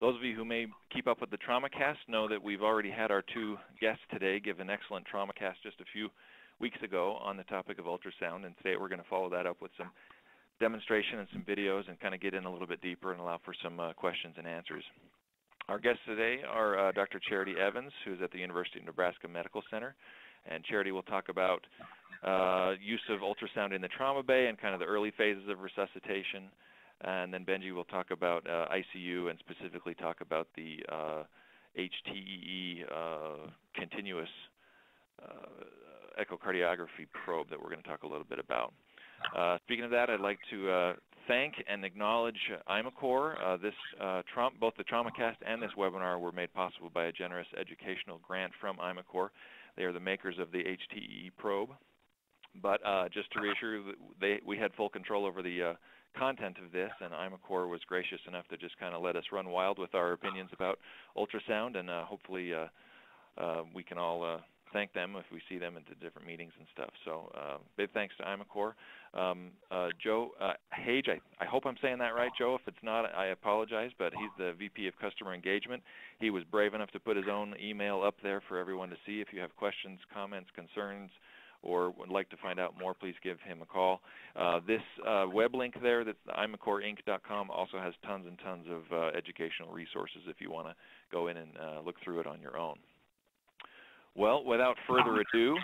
Those of you who may keep up with the TraumaCast know that we've already had our two guests today give an excellent TraumaCast just a few weeks ago on the topic of ultrasound, and today we're going to follow that up with some demonstration and some videos and kind of get in a little bit deeper and allow for some uh, questions and answers. Our guests today are uh, Dr. Charity Evans, who's at the University of Nebraska Medical Center, and Charity will talk about uh, use of ultrasound in the trauma bay and kind of the early phases of resuscitation. And then Benjie will talk about uh, ICU and specifically talk about the uh, hTEE uh, continuous uh, echocardiography probe that we're going to talk a little bit about. Uh, speaking of that, I'd like to thank and acknowledge ImaCor. this both the TraumaCast and this webinar were made possible by a generous educational grant from ImaCor. They are the makers of the hTEE probe. But uh, just to reassure you, they, we had full control over the uh, content of this, and ImaCor was gracious enough to just kind of let us run wild with our opinions about ultrasound, and uh, hopefully uh, uh, we can all uh, thank them if we see them at the different meetings and stuff. So uh, big thanks to ImaCor. Um, uh, Joe Hage, I, I, hope I'm saying that right, Joe. If it's not, I apologize, but he's the VP of Customer Engagement. He was brave enough to put his own email up there for everyone to see. If you have questions, comments, concerns, or would like to find out more, please give him a call. Uh, this uh, web link there, that's imacorinc.com, also has tons and tons of uh, educational resources if you want to go in and uh, look through it on your own. Well, without further ado,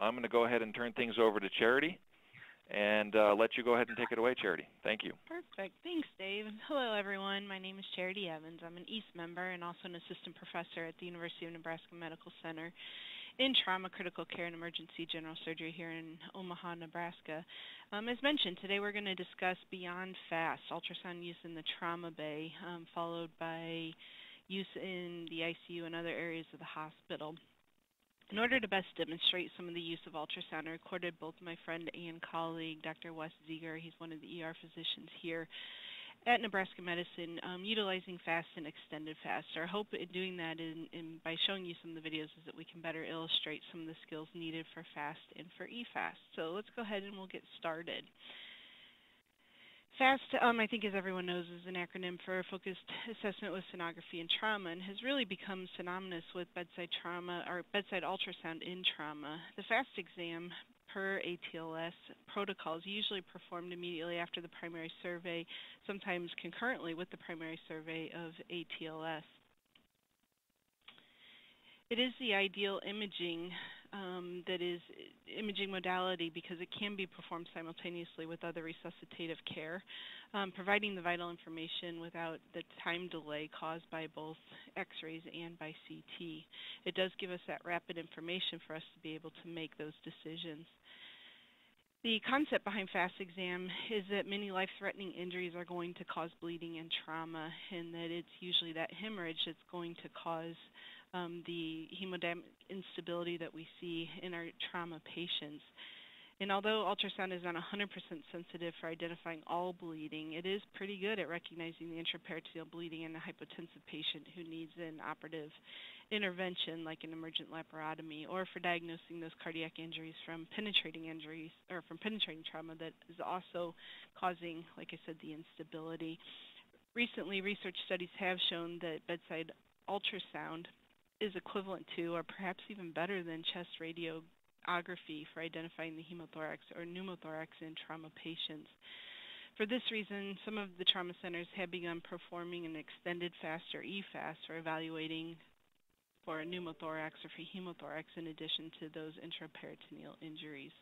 I'm going to go ahead and turn things over to Charity and uh, let you go ahead and take it away, Charity. Thank you. Perfect. Thanks, Dave. Hello, everyone. My name is Charity Evans. I'm an EAST member and also an assistant professor at the University of Nebraska Medical Center in trauma, critical care, and emergency general surgery here in Omaha, Nebraska. Um, as mentioned, today we're going to discuss Beyond FAST, ultrasound use in the trauma bay, um, followed by use in the ICU and other areas of the hospital. In order to best demonstrate some of the use of ultrasound, I recorded both my friend and colleague, Dr. Wes Zieger. He's one of the ER physicians here at Nebraska Medicine um, utilizing FAST and extended FAST. Our hope in doing that in, in, by showing you some of the videos is that we can better illustrate some of the skills needed for FAST and for EFAST. So let's go ahead and we'll get started. FAST, um, I think as everyone knows, is an acronym for Focused Assessment with Sonography and Trauma and has really become synonymous with bedside trauma or bedside ultrasound in trauma. The FAST exam per ATLS protocols usually performed immediately after the primary survey, sometimes concurrently with the primary survey of ATLS. It is the ideal imaging um, that is imaging modality because it can be performed simultaneously with other resuscitative care, um, providing the vital information without the time delay caused by both x-rays and by CT. It does give us that rapid information for us to be able to make those decisions. The concept behind FAST exam is that many life-threatening injuries are going to cause bleeding and trauma, and that it's usually that hemorrhage that's going to cause um, the hemodynamic instability that we see in our trauma patients. And although ultrasound is not 100% sensitive for identifying all bleeding, it is pretty good at recognizing the intraperitoneal bleeding in a hypotensive patient who needs an operative intervention like an emergent laparotomy or for diagnosing those cardiac injuries from penetrating injuries or from penetrating trauma that is also causing, like I said, the instability. Recently, research studies have shown that bedside ultrasound is equivalent to or perhaps even better than chest radiography for identifying the hemothorax or pneumothorax in trauma patients. For this reason, some of the trauma centers have begun performing an extended FAST or EFAST for evaluating for a pneumothorax or for hemothorax in addition to those intraperitoneal injuries.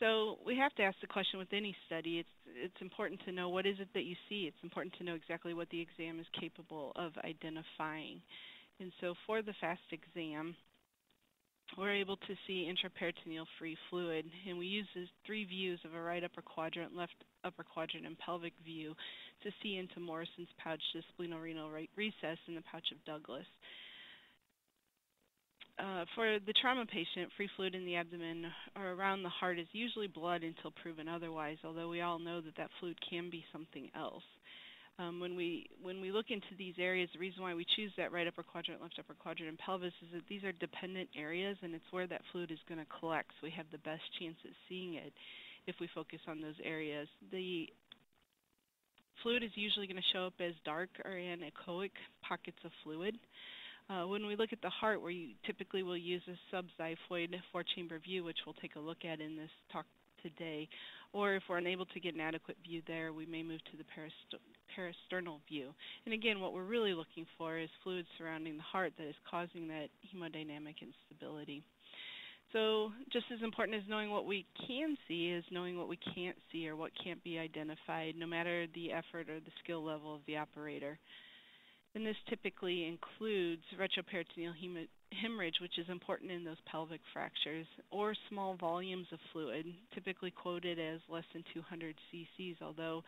So we have to ask the question with any study, it's, it's important to know what is it that you see. It's important to know exactly what the exam is capable of identifying. And so for the FAST exam, we're able to see intraperitoneal free fluid, and we use these three views of a right upper quadrant, left upper quadrant, and pelvic view to see into Morison's pouch, the splenorenal right recess, and the pouch of Douglas. Uh, for the trauma patient, free fluid in the abdomen or around the heart is usually blood until proven otherwise, although we all know that that fluid can be something else. Um, when we when we look into these areas, the reason why we choose that right upper quadrant, left upper quadrant, and pelvis is that these are dependent areas, and it's where that fluid is going to collect. So we have the best chance at seeing it if we focus on those areas. The fluid is usually going to show up as dark or anechoic pockets of fluid. Uh, when we look at the heart, you typically will use a subxiphoid four-chamber view, which we'll take a look at in this talk today, or if we're unable to get an adequate view there, we may move to the parasternal view. And again, what we're really looking for is fluid surrounding the heart that is causing that hemodynamic instability. So just as important as knowing what we can see is knowing what we can't see or what can't be identified, no matter the effort or the skill level of the operator. And this typically includes retroperitoneal hemorrhage, which is important in those pelvic fractures, or small volumes of fluid, typically quoted as less than 200 cc's, although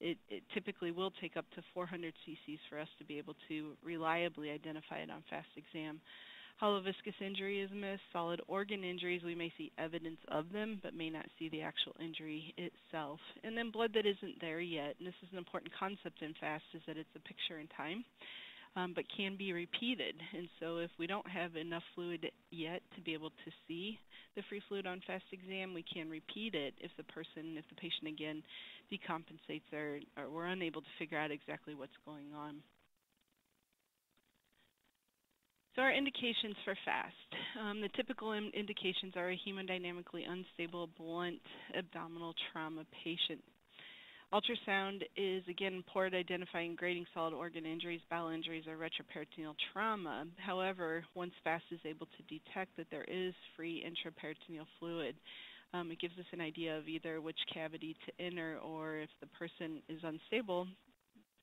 it, it, typically will take up to 400 cc's for us to be able to reliably identify it on fast exam. Hollow viscus injury is missed. Solid organ injuries, we may see evidence of them, but may not see the actual injury itself. And then blood that isn't there yet, and this is an important concept in FAST, is that it's a picture in time, um, but can be repeated. And so if we don't have enough fluid yet to be able to see the free fluid on FAST exam, we can repeat it if the person, if the patient again decompensates or, or we're unable to figure out exactly what's going on. So our indications for FAST. Um, the typical in indications are a hemodynamically unstable, blunt abdominal trauma patient. Ultrasound is again important identifying grading solid organ injuries, bowel injuries, or retroperitoneal trauma. However, once FAST is able to detect that there is free intraperitoneal fluid, um, it gives us an idea of either which cavity to enter or if the person is unstable,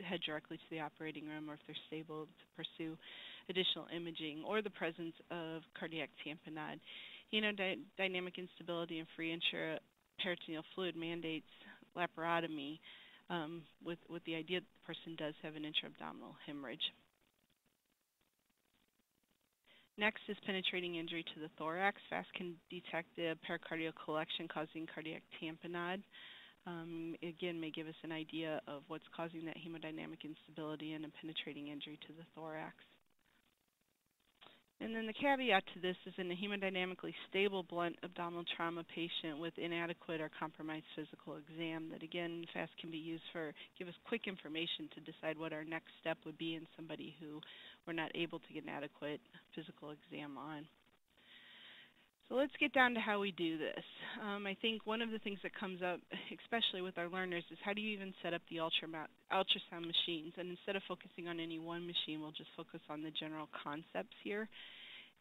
head directly to the operating room, or if they're stable, to pursue additional imaging or the presence of cardiac tamponade. Hemodynamic instability and free intraperitoneal fluid mandates laparotomy um, with, with the idea that the person does have an intra-abdominal hemorrhage. Next is penetrating injury to the thorax. FAST can detect the pericardial collection causing cardiac tamponade. Um, again, may give us an idea of what's causing that hemodynamic instability and a penetrating injury to the thorax. And then the caveat to this is in a hemodynamically stable blunt abdominal trauma patient with inadequate or compromised physical exam that again FAST can be used for give us quick information to decide what our next step would be in somebody who we're not able to get an adequate physical exam on. So let's get down to how we do this. Um, I think one of the things that comes up, especially with our learners, is how do you even set up the ultrasound machines? And instead of focusing on any one machine, we'll just focus on the general concepts here.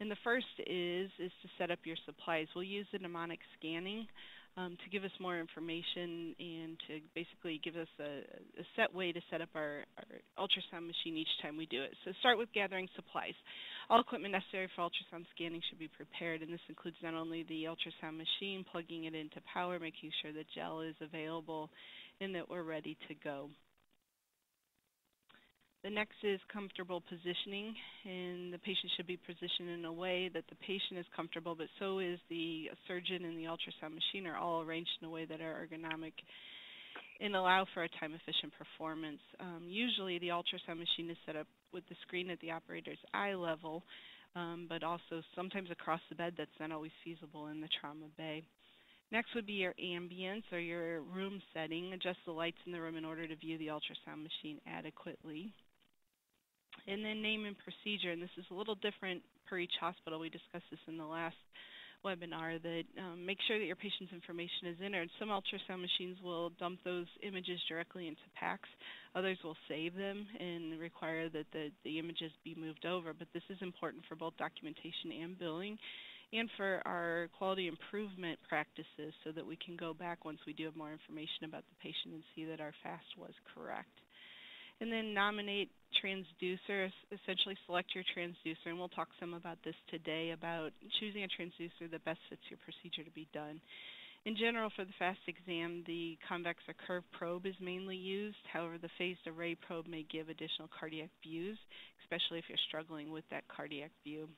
And the first is is to set up your supplies. We'll use the mnemonic scanning um, to give us more information and to basically give us a, a set way to set up our, our, ultrasound machine each time we do it. So start with gathering supplies. All equipment necessary for ultrasound scanning should be prepared, and this includes not only the ultrasound machine, plugging it into power, making sure the gel is available, and that we're ready to go. The next is comfortable positioning, and the patient should be positioned in a way that the patient is comfortable, but so is the surgeon and the ultrasound machine are all arranged in a way that are ergonomic and allow for a time-efficient performance. Um, usually the ultrasound machine is set up with the screen at the operator's eye level, um, but also sometimes across the bed that's not always feasible in the trauma bay. Next would be your ambience or your room setting. Adjust the lights in the room in order to view the ultrasound machine adequately. And then name and procedure, and this is a little different per each hospital. We discussed this in the last webinar that um, make sure that your patient's information is entered. Some ultrasound machines will dump those images directly into PACS. Others will save them and require that the, the images be moved over. But this is important for both documentation and billing and for our quality improvement practices so that we can go back once we do have more information about the patient and see that our FAST was correct. And then nominate transducer, essentially select your transducer, and we'll talk some about this today about choosing a transducer that best fits your procedure to be done. In general, for the FAST exam, the convex or curved probe is mainly used. However, the phased array probe may give additional cardiac views, especially if you're struggling with that cardiac view.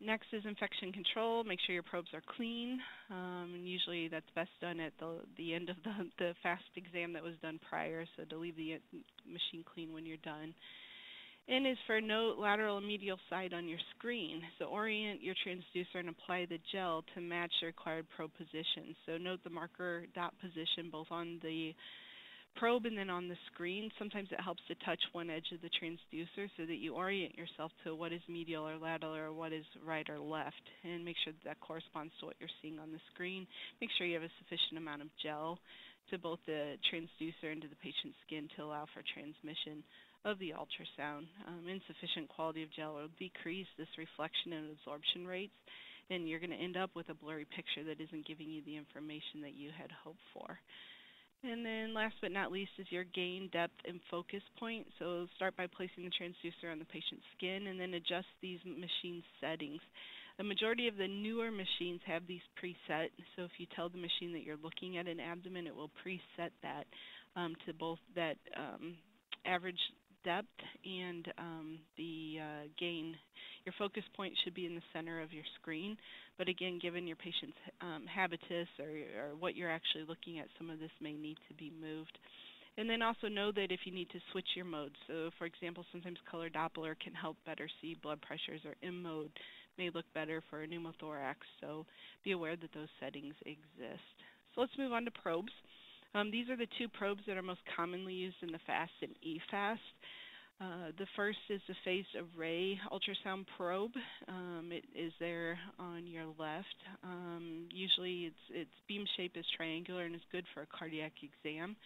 Next is infection control. Make sure your probes are clean. Um, and usually that's best done at the, the end of the, the FAST exam that was done prior, so to leave the uh, machine clean when you're done. N is for no lateral and medial side on your screen. So orient your transducer and apply the gel to match the required probe position. So note the marker dot position both on the probe and then on the screen, sometimes it helps to touch one edge of the transducer so that you orient yourself to what is medial or lateral or what is right or left and make sure that, that corresponds to what you're seeing on the screen. Make sure you have a sufficient amount of gel to both the transducer and to the patient's skin to allow for transmission of the ultrasound. Um, insufficient quality of gel will decrease this reflection and absorption rates and you're going to end up with a blurry picture that isn't giving you the information that you had hoped for. And then last but not least is your gain, depth, and focus point. So start by placing the transducer on the patient's skin and then adjust these machine settings. The majority of the newer machines have these preset. So if you tell the machine that you're looking at an abdomen, it will preset that um, to both that um, average depth and um, the uh, gain. Your focus point should be in the center of your screen, but again, given your patient's um, habitus or, or what you're actually looking at, some of this may need to be moved. And then also know that if you need to switch your modes, so for example, sometimes color Doppler can help better see blood pressures or M mode may look better for a pneumothorax, so be aware that those settings exist. So let's move on to probes. Um, these are the two probes that are most commonly used in the FAST and EFAST. Uh, the first is the phased array ultrasound probe. Um, it is there on your left. Um, usually its, its beam shape is triangular and is good for a cardiac exam.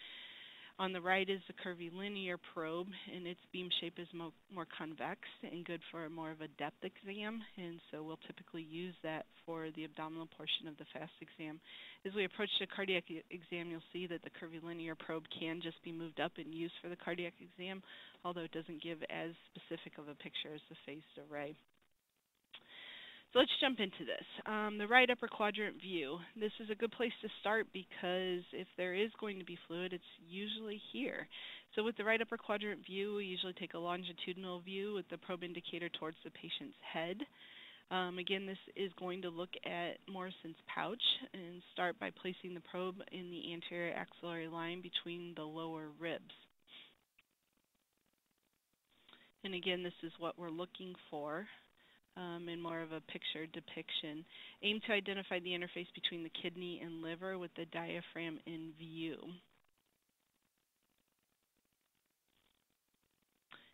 On the right is the curvilinear probe, and its beam shape is mo more convex and good for more of a depth exam. And so we'll typically use that for the abdominal portion of the FAST exam. As we approach the cardiac exam, you'll see that the curvilinear probe can just be moved up and used for the cardiac exam, although it doesn't give as specific of a picture as the phased array. So let's jump into this. Um, the right upper quadrant view. This is a good place to start because if there is going to be fluid, it's usually here. So with the right upper quadrant view, we usually take a longitudinal view with the probe indicator towards the patient's head. Um, again, this is going to look at Morison's pouch and start by placing the probe in the anterior axillary line between the lower ribs. And again, this is what we're looking for um, in more of a picture depiction. Aim to identify the interface between the kidney and liver with the diaphragm in view.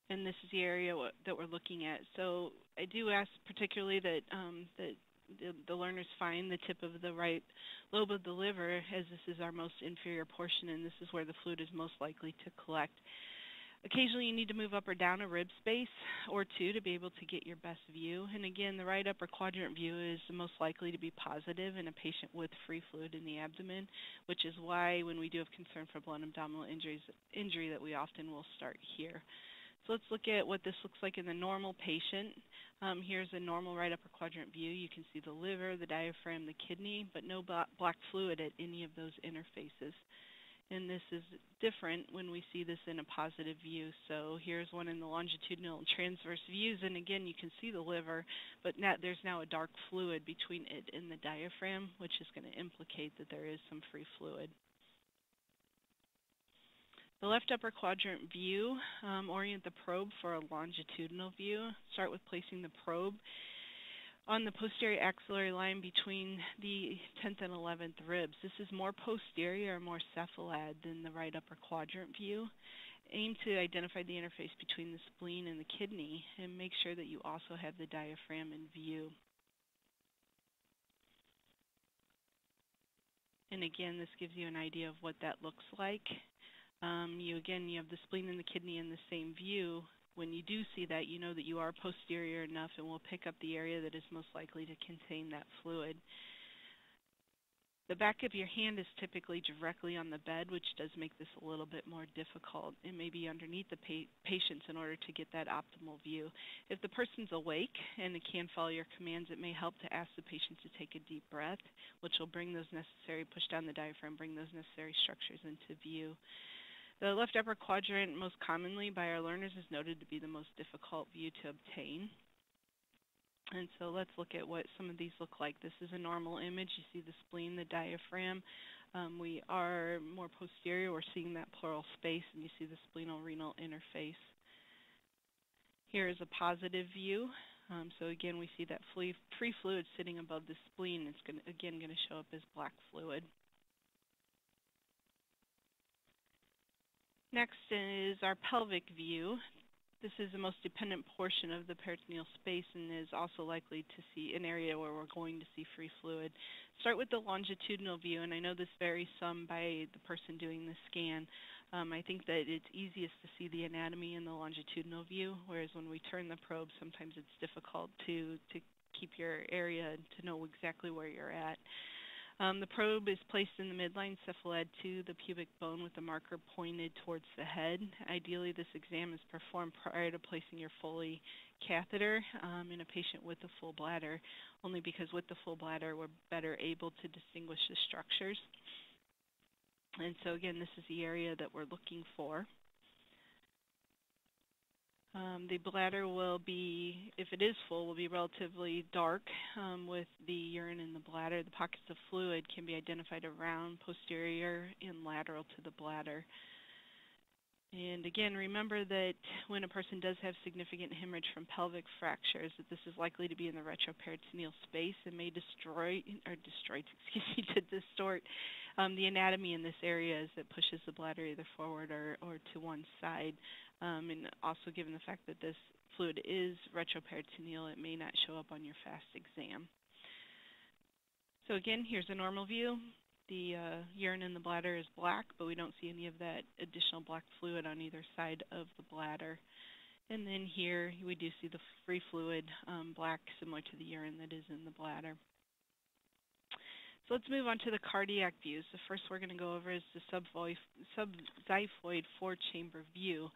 And this is the area that we're looking at. So I do ask particularly that, um, that the, the, learners find the tip of the right lobe of the liver as this is our most inferior portion and this is where the fluid is most likely to collect. Occasionally you need to move up or down a rib space or two to be able to get your best view. And again, the right upper quadrant view is the most likely to be positive in a patient with free fluid in the abdomen, which is why when we do have concern for blunt abdominal injuries, injury that we often will start here. So let's look at what this looks like in the normal patient. Um, here's a normal right upper quadrant view. You can see the liver, the diaphragm, the kidney, but no black fluid at any of those interfaces and this is different when we see this in a positive view. So here's one in the longitudinal and transverse views, and again you can see the liver, but now, there's now a dark fluid between it and the diaphragm, which is going to implicate that there is some free fluid. The left upper quadrant view, um, orient the probe for a longitudinal view. Start with placing the probe on the posterior axillary line between the 10th and 11th ribs. This is more posterior or more cephalad than the right upper quadrant view. Aim to identify the interface between the spleen and the kidney and make sure that you also have the diaphragm in view. And again, this gives you an idea of what that looks like. Um, you again, you have the spleen and the kidney in the same view, when you do see that, you know that you are posterior enough and will pick up the area that is most likely to contain that fluid. The back of your hand is typically directly on the bed, which does make this a little bit more difficult. It may be underneath the pa patients in order to get that optimal view. If the person's awake and they can follow your commands, it may help to ask the patient to take a deep breath, which will bring those necessary, push down the diaphragm, bring those necessary structures into view. The left upper quadrant, most commonly by our learners, is noted to be the most difficult view to obtain. And so let's look at what some of these look like. This is a normal image. You see the spleen, the diaphragm. Um, we are more posterior. We're seeing that pleural space, and you see the spleno-renal interface. Here is a positive view. Um, so again, we see that free fluid sitting above the spleen. It's gonna, again going to show up as black fluid. Next is our pelvic view. This is the most dependent portion of the peritoneal space and is also likely to see an area where we're going to see free fluid. Start with the longitudinal view, and I know this varies some by the person doing the scan. Um, I think that it's easiest to see the anatomy in the longitudinal view, whereas when we turn the probe, sometimes it's difficult to, to keep your area to know exactly where you're at. Um, the probe is placed in the midline cephalad to the pubic bone with the marker pointed towards the head. Ideally, this exam is performed prior to placing your Foley catheter um, in a patient with a full bladder, only because with the full bladder, we're better able to distinguish the structures. And so again, this is the area that we're looking for. Um, the bladder will be, if it is full, will be relatively dark um, with the urine in the bladder. The pockets of fluid can be identified around, posterior, and lateral to the bladder. And again, remember that when a person does have significant hemorrhage from pelvic fractures, that this is likely to be in the retroperitoneal space and may destroy, or destroy, excuse me, to distort um, the anatomy in this area as it pushes the bladder either forward or, or to one side. Um, and also given the fact that this fluid is retroperitoneal, it may not show up on your FAST exam. So again, here's a normal view. The uh, urine in the bladder is black, but we don't see any of that additional black fluid on either side of the bladder. And then here we do see the free fluid um, black, similar to the urine that is in the bladder. So let's move on to the cardiac views. The first we're going to go over is the subxiphoid four-chamber view.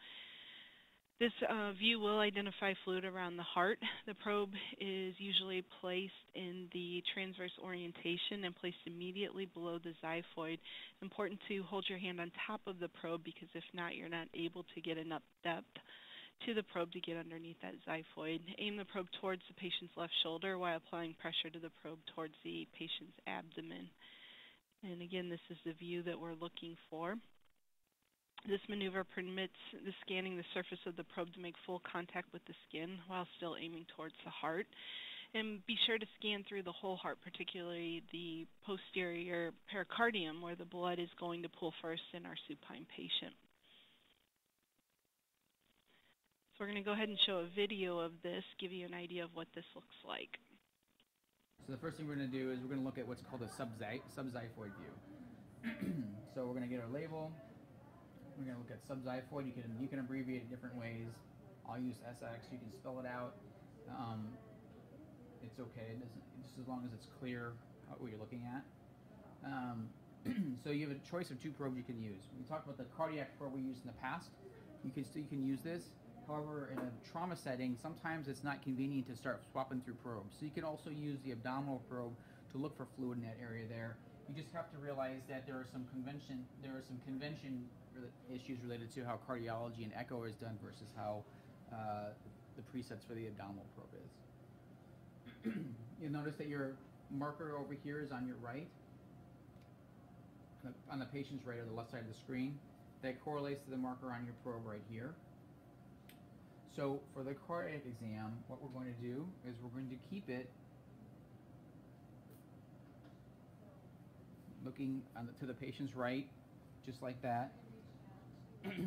This uh, view will identify fluid around the heart. The probe is usually placed in the transverse orientation and placed immediately below the xiphoid. Important to hold your hand on top of the probe because if not, you're not able to get enough depth to the probe to get underneath that xiphoid. Aim the probe towards the patient's left shoulder while applying pressure to the probe towards the patient's abdomen. And again, this is the view that we're looking for. This maneuver permits the scanning the surface of the probe to make full contact with the skin while still aiming towards the heart. And be sure to scan through the whole heart, particularly the posterior pericardium where the blood is going to pool first in our supine patient. So we're going to go ahead and show a video of this, give you an idea of what this looks like. So the first thing we're going to do is we're going to look at what's called a subxiphoid view. so we're going to get our label, we're going to look at subxiphoid. You can you can abbreviate it different ways. I'll use SX. You can spell it out. Um, it's okay. It just as long as it's clear what you're looking at. Um, so you have a choice of two probes you can use. We talked about the cardiac probe we used in the past. You can still you can use this. However, in a trauma setting, sometimes it's not convenient to start swapping through probes. So you can also use the abdominal probe to look for fluid in that area there. You just have to realize that there are some convention there are some convention issues related to how cardiology and echo is done versus how uh, the presets for the abdominal probe is. You'll notice that your marker over here is on your right, on the patient's right or the left side of the screen. That correlates to the marker on your probe right here. So for the cardiac exam, what we're going to do is we're going to keep it looking the, to the patient's right, just like that. What's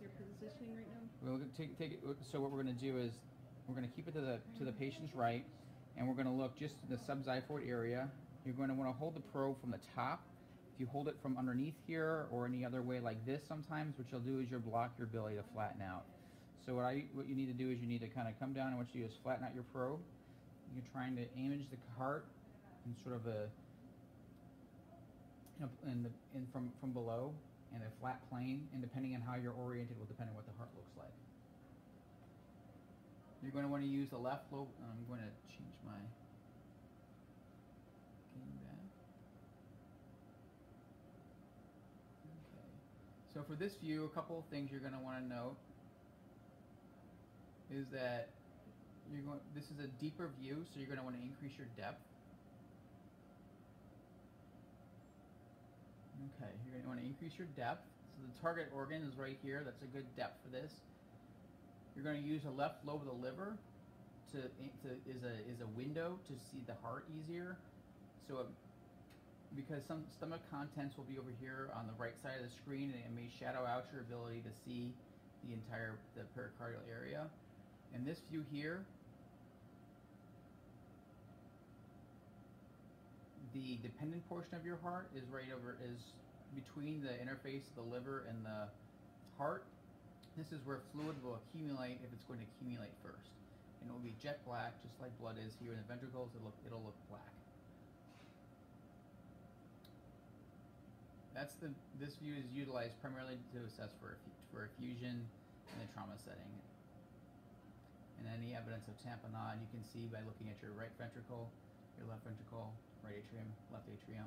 your positioning right now? We'll take, take it, so what we're going to do is we're going to keep it to the to the patient's right, and we're going to look just in the subxiphoid area. You're going to want to hold the probe from the top. If you hold it from underneath here or any other way like this sometimes, what you'll do is you'll block your ability to flatten out. So what I what you need to do is you need to kind of come down and what you do is flatten out your probe you're trying to image the heart in sort of a in the in from from below in a flat plane, and depending on how you're oriented will depend on what the heart looks like. You're going to want to use the left lobe. I'm going to change my. Okay. So for this view, a couple of things you're going to want to note is that you're going, this is a deeper view, so you're going to want to increase your depth. Okay, you're going to want to increase your depth. So the target organ is right here. That's a good depth for this. You're going to use the left lobe of the liver to, eh, to is a is a window to see the heart easier. So it, because some stomach contents will be over here on the right side of the screen and it may shadow out your ability to see the entire the pericardial area. And this view here, the dependent portion of your heart is right over is between the interface of the liver and the heart. This is where fluid will accumulate if it's going to accumulate first. And it will be jet black, just like blood is here in the ventricles. It'll look, it'll look black. That's the this view is utilized primarily to assess for for effusion in the trauma setting. And any evidence of tamponade you can see by looking at your right ventricle, your left ventricle, right atrium, left atrium.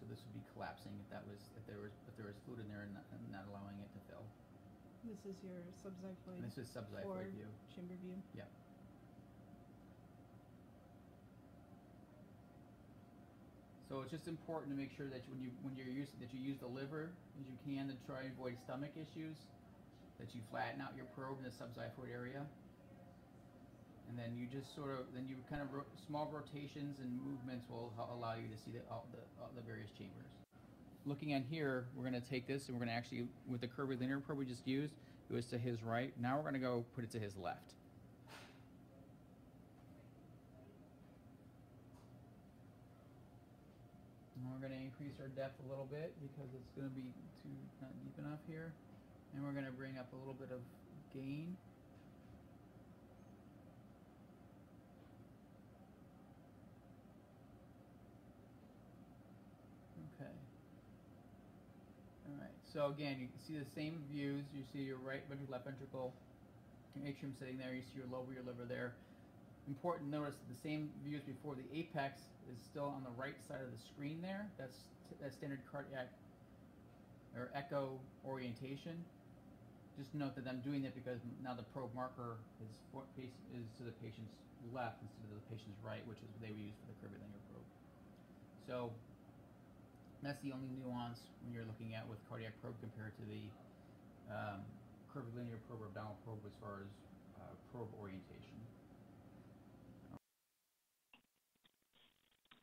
So this would be collapsing if that was if there was if there was fluid in there and not, and not allowing it to fill. This is your subxiphoid And this is subxiphoid view. chamber view. Yep. So it's just important to make sure that when you when you're using that you use the liver as you can to try and avoid stomach issues, that you flatten out your probe in the subxiphoid area, and then you just sort of then you kind of ro- small rotations and movements will allow you to see the all the, all the various chambers. Looking at here, we're going to take this and we're going to actually with the curvilinear probe we just used, it was to his right. Now we're going to go put it to his left. And we're going to increase our depth a little bit because it's going to be too not deep enough here. And we're going to bring up a little bit of gain. Okay. Alright, so again, you can see the same views. You see your right ventricle, left ventricle, your atrium sitting there. You see your lobe, your liver there. Important notice that the same views before the apex is still on the right side of the screen there. That's that's standard cardiac or echo orientation. Just note that I'm doing that because now the probe marker is for, is to the patient's left instead of the patient's right, which is what they would use for the curvilinear probe. So that's the only nuance when you're looking at with cardiac probe compared to the um, curvilinear probe or abdominal probe as far as uh, probe orientation.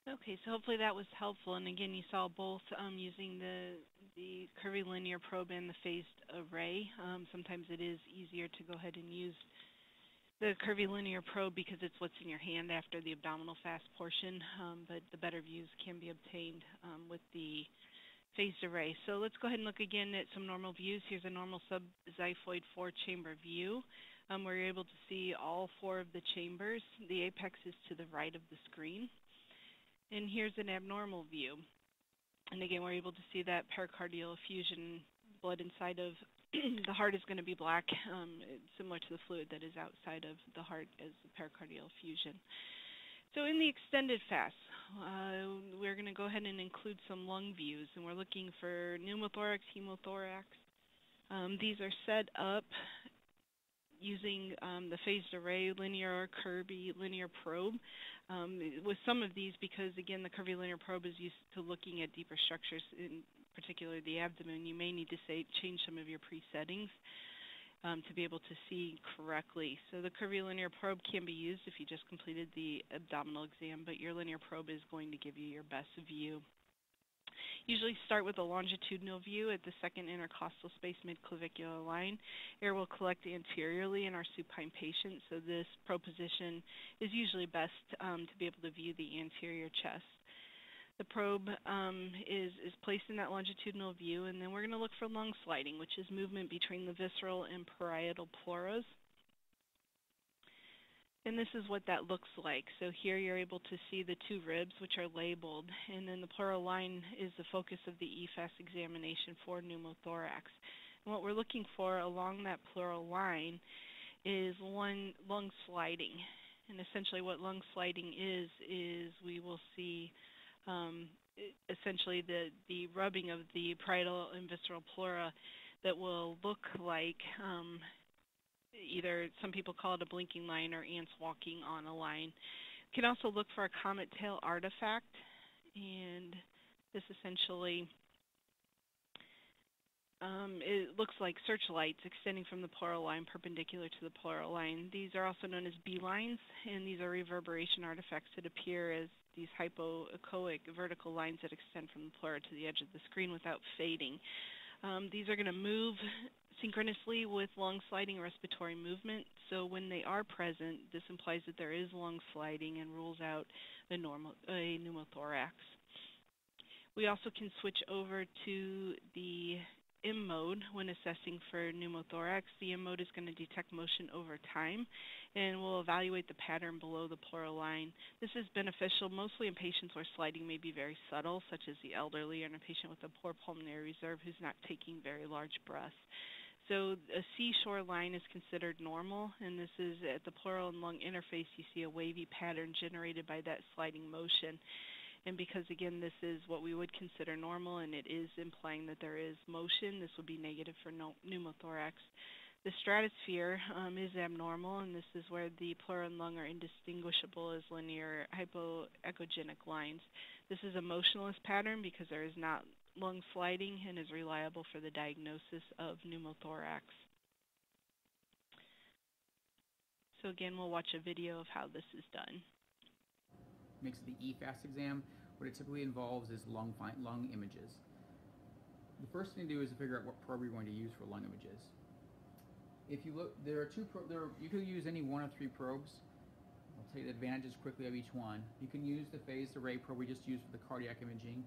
Okay, so hopefully that was helpful. And again, you saw both um, using the the curvilinear probe and the phased array. Um, sometimes it is easier to go ahead and use the curvilinear probe because it's what's in your hand after the abdominal fast portion, um, but the better views can be obtained um, with the phased array. So let's go ahead and look again at some normal views. Here's a normal subxiphoid four-chamber view. Um, where you're able to see all four of the chambers. The apex is to the right of the screen. And here's an abnormal view. And again, we're able to see that pericardial effusion blood inside of the heart is going to be black, um, similar to the fluid that is outside of the heart as the pericardial effusion. So in the extended fast, uh, we're going to go ahead and include some lung views, and we're looking for pneumothorax, hemothorax. Um, these are set up using um, the phased array linear curvilinear probe. Um, with some of these, because again, the curvilinear probe is used to looking at deeper structures, in particular the abdomen, you may need to say change some of your presettings um, to be able to see correctly. So the curvilinear probe can be used if you just completed the abdominal exam, but your linear probe is going to give you your best view. Usually start with a longitudinal view at the second intercostal space midclavicular line. Air will collect anteriorly in our supine patient, so this probe position is usually best um, to be able to view the anterior chest. The probe um, is, is placed in that longitudinal view, and then we're going to look for lung sliding, which is movement between the visceral and parietal pleuras. And this is what that looks like. So here you're able to see the two ribs, which are labeled, and then the pleural line is the focus of the EFAST examination for pneumothorax. And what we're looking for along that pleural line is lung, lung sliding. And essentially what lung sliding is, is we will see um, essentially the, the rubbing of the parietal and visceral pleura that will look like um, either some people call it a blinking line or ants walking on a line. You can also look for a comet tail artifact, and this essentially um, it looks like searchlights extending from the pleural line perpendicular to the pleural line. These are also known as B lines, and these are reverberation artifacts that appear as these hypoechoic vertical lines that extend from the pleura to the edge of the screen without fading. Um, these are going to move synchronously with lung sliding respiratory movement. So when they are present, this implies that there is lung sliding and rules out a, normal, a pneumothorax. We also can switch over to the M mode when assessing for pneumothorax. The M mode is going to detect motion over time and will evaluate the pattern below the pleural line. This is beneficial mostly in patients where sliding may be very subtle, such as the elderly or a patient with a poor pulmonary reserve who's not taking very large breaths. So a seashore line is considered normal, and this is at the pleural and lung interface, you see a wavy pattern generated by that sliding motion. And because, again, this is what we would consider normal and it is implying that there is motion, this would be negative for pneumothorax. The stratosphere um, is abnormal, and this is where the pleura and lung are indistinguishable as linear hypoechogenic lines. This is a motionless pattern because there is not lung sliding and is reliable for the diagnosis of pneumothorax. So again, we'll watch a video of how this is done makes the EFAST exam. What it typically involves is lung, lung images. The first thing to do is to figure out what probe you're going to use for lung images. If you look, there are two, there are, you can use any one of three probes. I'll tell you the advantages quickly of each one. You can use the phased array probe we just used for the cardiac imaging.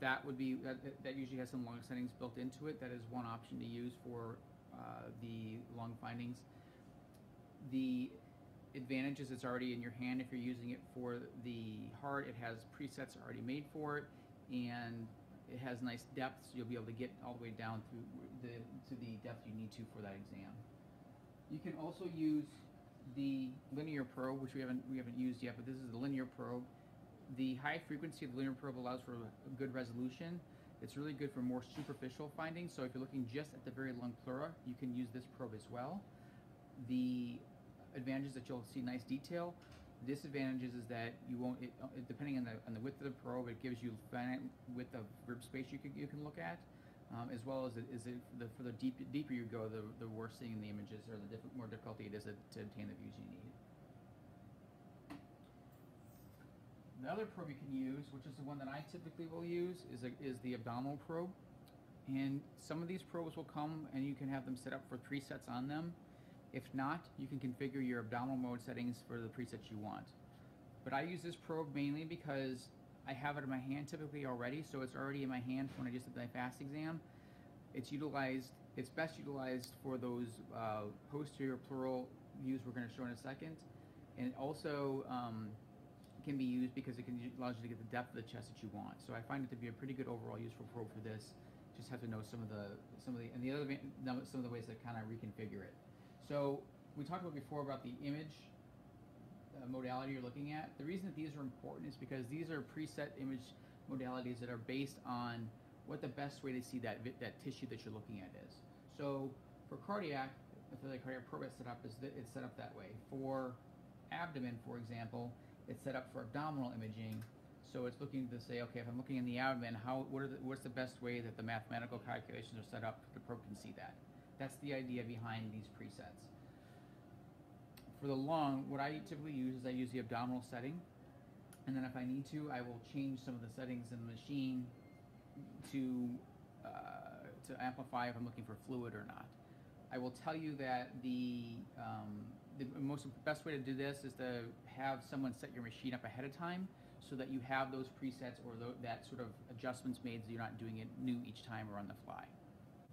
That would be, that, that usually has some lung settings built into it. That is one option to use for uh, the lung findings. The advantage is it's already in your hand if you're using it for the heart. It has presets already made for it, and it has nice depth, so you'll be able to get all the way down to the to the depth you need to for that exam. You can also use the linear probe, which we haven't we haven't used yet, but this is the linear probe. The high frequency of the linear probe allows for a good resolution. It's really good for more superficial findings. So if you're looking just at the very lung pleura, you can use this probe as well. The advantages that you'll see nice detail. Disadvantages is that you won't, it, uh, depending on the on the width of the probe, it gives you finite width of rib space you can you can look at, um, as well as it, is it the for the deep, deeper you go, the the worse seeing the images or the diff more difficulty it is to, to obtain the views you need. The other probe you can use, which is the one that I typically will use, is a, is the abdominal probe. And some of these probes will come and you can have them set up for three sets on them. If not, you can configure your abdominal mode settings for the presets you want. But I use this probe mainly because I have it in my hand typically already, so it's already in my hand when I just did my fast exam. It's utilized, it's best utilized for those uh, posterior pleural views we're going to show in a second. And it also um, can be used because it can allows you to get the depth of the chest that you want. So I find it to be a pretty good overall useful probe for this. Just have to know some of the some of the and the other some of the ways to kind of reconfigure it. So we talked about before about the image uh, modality you're looking at. The reason that these are important is because these are preset image modalities that are based on what the best way to see that that tissue that you're looking at is. So for cardiac, the cardiac probe set up is that it's set up that way. For abdomen, for example, it's set up for abdominal imaging. So it's looking to say, okay, if I'm looking in the abdomen, how what the, what's the best way that the mathematical calculations are set up the probe can see that. That's the idea behind these presets. For the long, what I typically use is I use the abdominal setting, and then if I need to, I will change some of the settings in the machine to uh, to amplify if I'm looking for fluid or not. I will tell you that the um, the most best way to do this is to have someone set your machine up ahead of time so that you have those presets or that sort of adjustments made so you're not doing it new each time or on the fly.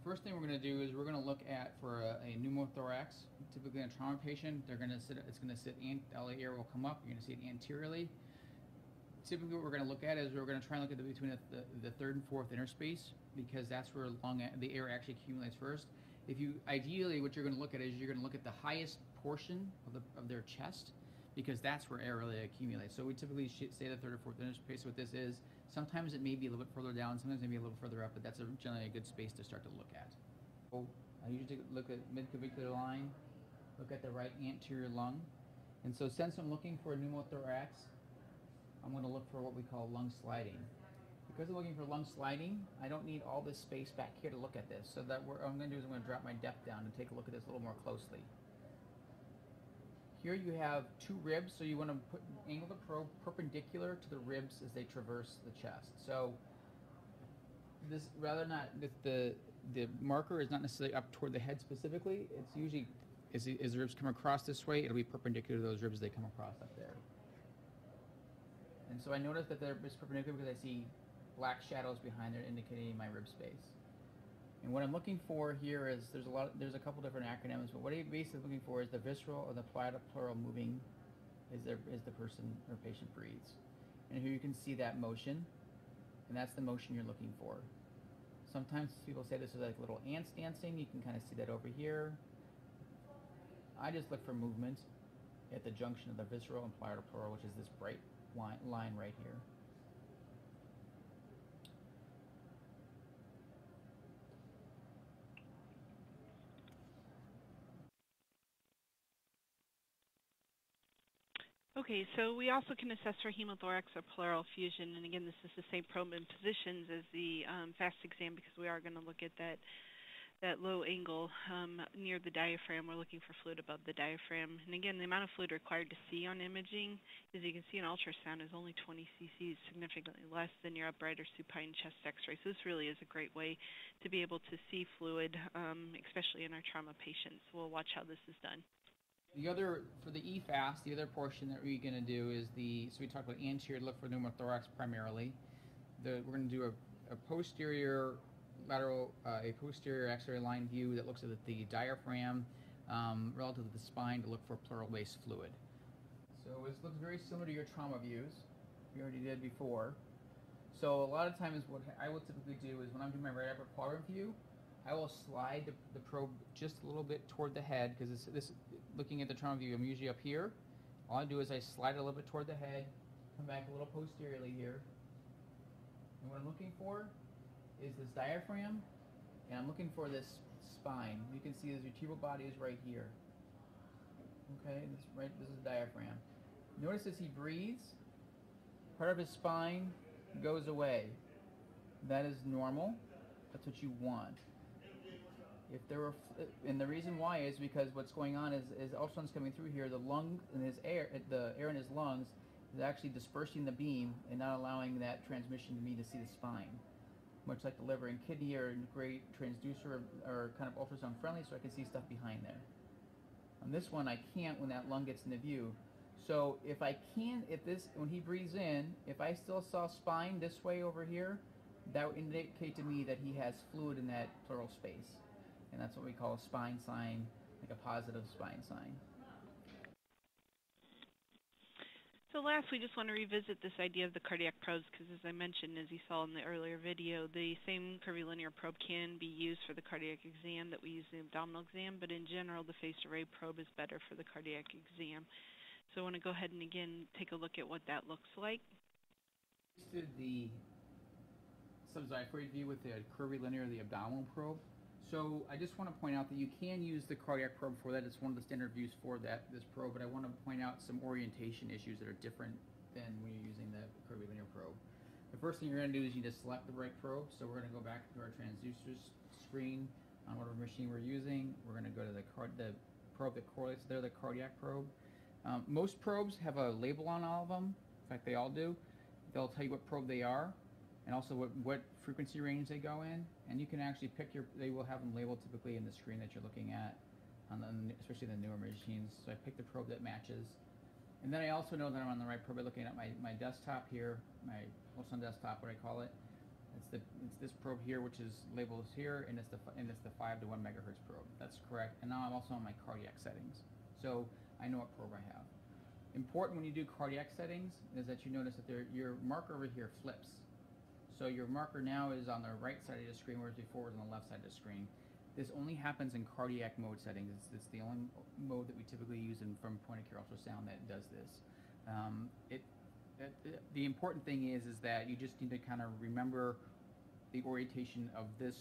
First thing we're going to do is we're going to look at for a, a pneumothorax. Typically, in a trauma patient, they're going to sit. It's going to sit. The air will come up. You're going to see it anteriorly. Typically, what we're going to look at is we're going to try and look at the between the, the, the third and fourth interspace because that's where lung the air actually accumulates first. If you ideally, what you're going to look at is you're going to look at the highest portion of the of their chest because that's where air really accumulates. So we typically say the third or fourth interspace. What this is Sometimes it may be a little bit further down, sometimes maybe a little further up, but that's a, generally a good space to start to look at. So I usually look at mid-clavicular line, look at the right anterior lung. And so since I'm looking for a pneumothorax, I'm going to look for what we call lung sliding. because I'm looking for lung sliding, I don't need all this space back here to look at this. So that what I'm going to do is I'm going to drop my depth down and take a look at this a little more closely. Here you have two ribs, so you want to put angle the probe perpendicular to the ribs as they traverse the chest. So this rather not the, the the marker is not necessarily up toward the head specifically. It's usually as, as the ribs come across this way, it'll be perpendicular to those ribs as they come across up there. And so I notice that they're perpendicular because I see black shadows behind there indicating my rib space. And what I'm looking for here is there's a lot there's a couple different acronyms, but what I'm basically looking for is the visceral or the pleural moving as there as the person or patient breathes. And here you can see that motion, and that's the motion you're looking for. Sometimes people say this is like little ants dancing. You can kind of see that over here. I just look for movement at the junction of the visceral and pleural, which is this bright line right here. Okay, so we also can assess for hemothorax or pleural effusion, and again, this is the same probe and positions as the um, FAST exam because we are going to look at that that low angle um, near the diaphragm. We're looking for fluid above the diaphragm, and again, the amount of fluid required to see on imaging, as you can see in ultrasound, is only 20 cc's, significantly less than your upright or supine chest X-ray. So this really is a great way to be able to see fluid, um, especially in our trauma patients. We'll watch how this is done. The other for the EFAST, the other portion that we're going to do is the so we talked about anterior look for pneumothorax primarily. The, we're going to do a, a posterior lateral uh, a posterior axillary line view that looks at the diaphragm um, relative to the spine to look for pleural-based fluid. So this looks very similar to your trauma views we already did before. So a lot of times what I will typically do is when I'm doing my right upper quadrant view, I will slide the, the probe just a little bit toward the head because this, this looking at the trauma view, I'm usually up here. All I do is I slide a little bit toward the head, come back a little posteriorly here. And what I'm looking for is this diaphragm, and I'm looking for this spine. You can see the vertebral body is right here. Okay, this right this is the diaphragm. Notice as he breathes, part of his spine goes away. That is normal. That's what you want. If there were, and the reason why is because what's going on is, is ultrasound's coming through here. The lung and his air, the air in his lungs, is actually dispersing the beam and not allowing that transmission to me to see the spine. Much like the liver and kidney are a great transducer or kind of ultrasound friendly, so I can see stuff behind there. On this one, I can't when that lung gets into view. So if I can, if this, when he breathes in, if I still saw spine this way over here, that would indicate to me that he has fluid in that pleural space. And that's what we call a spine sign, like a positive spine sign. So last, we just want to revisit this idea of the cardiac probes because, as I mentioned, as you saw in the earlier video, the same curvilinear probe can be used for the cardiac exam that we use in the abdominal exam, but in general, the phased array probe is better for the cardiac exam. So I want to go ahead and again take a look at what that looks like. The subxiphoid view with the curvilinear, the abdominal probe. So I just want to point out that you can use the cardiac probe for that. It's one of the standard views for that this probe, but I want to point out some orientation issues that are different than when you're using the curvilinear probe. The first thing you're going to do is you just select the right probe. So we're going to go back to our transducers screen on whatever machine we're using. We're going to go to the card the probe that correlates there, the cardiac probe. Um, most probes have a label on all of them. In fact, they all do. They'll tell you what probe they are and also what, what frequency range they go in. And you can actually pick your, they will have them labeled typically in the screen that you're looking at, on the, especially the newer machines. So I pick the probe that matches. And then I also know that I'm on the right probe by looking at my, my desktop here, my ultrasound desktop, what I call it. It's the it's this probe here, which is labeled here, and it's the and it's the five to one megahertz probe. That's correct. And now I'm also on my cardiac settings, so I know what probe I have. Important when you do cardiac settings is that you notice that there, your marker over here flips. So your marker now is on the right side of the screen, whereas before it was on the left side of the screen. This only happens in cardiac mode settings. It's, it's the only mode that we typically use in, from point of care ultrasound that does this. Um, it, it, the important thing is is that you just need to kind of remember the orientation of this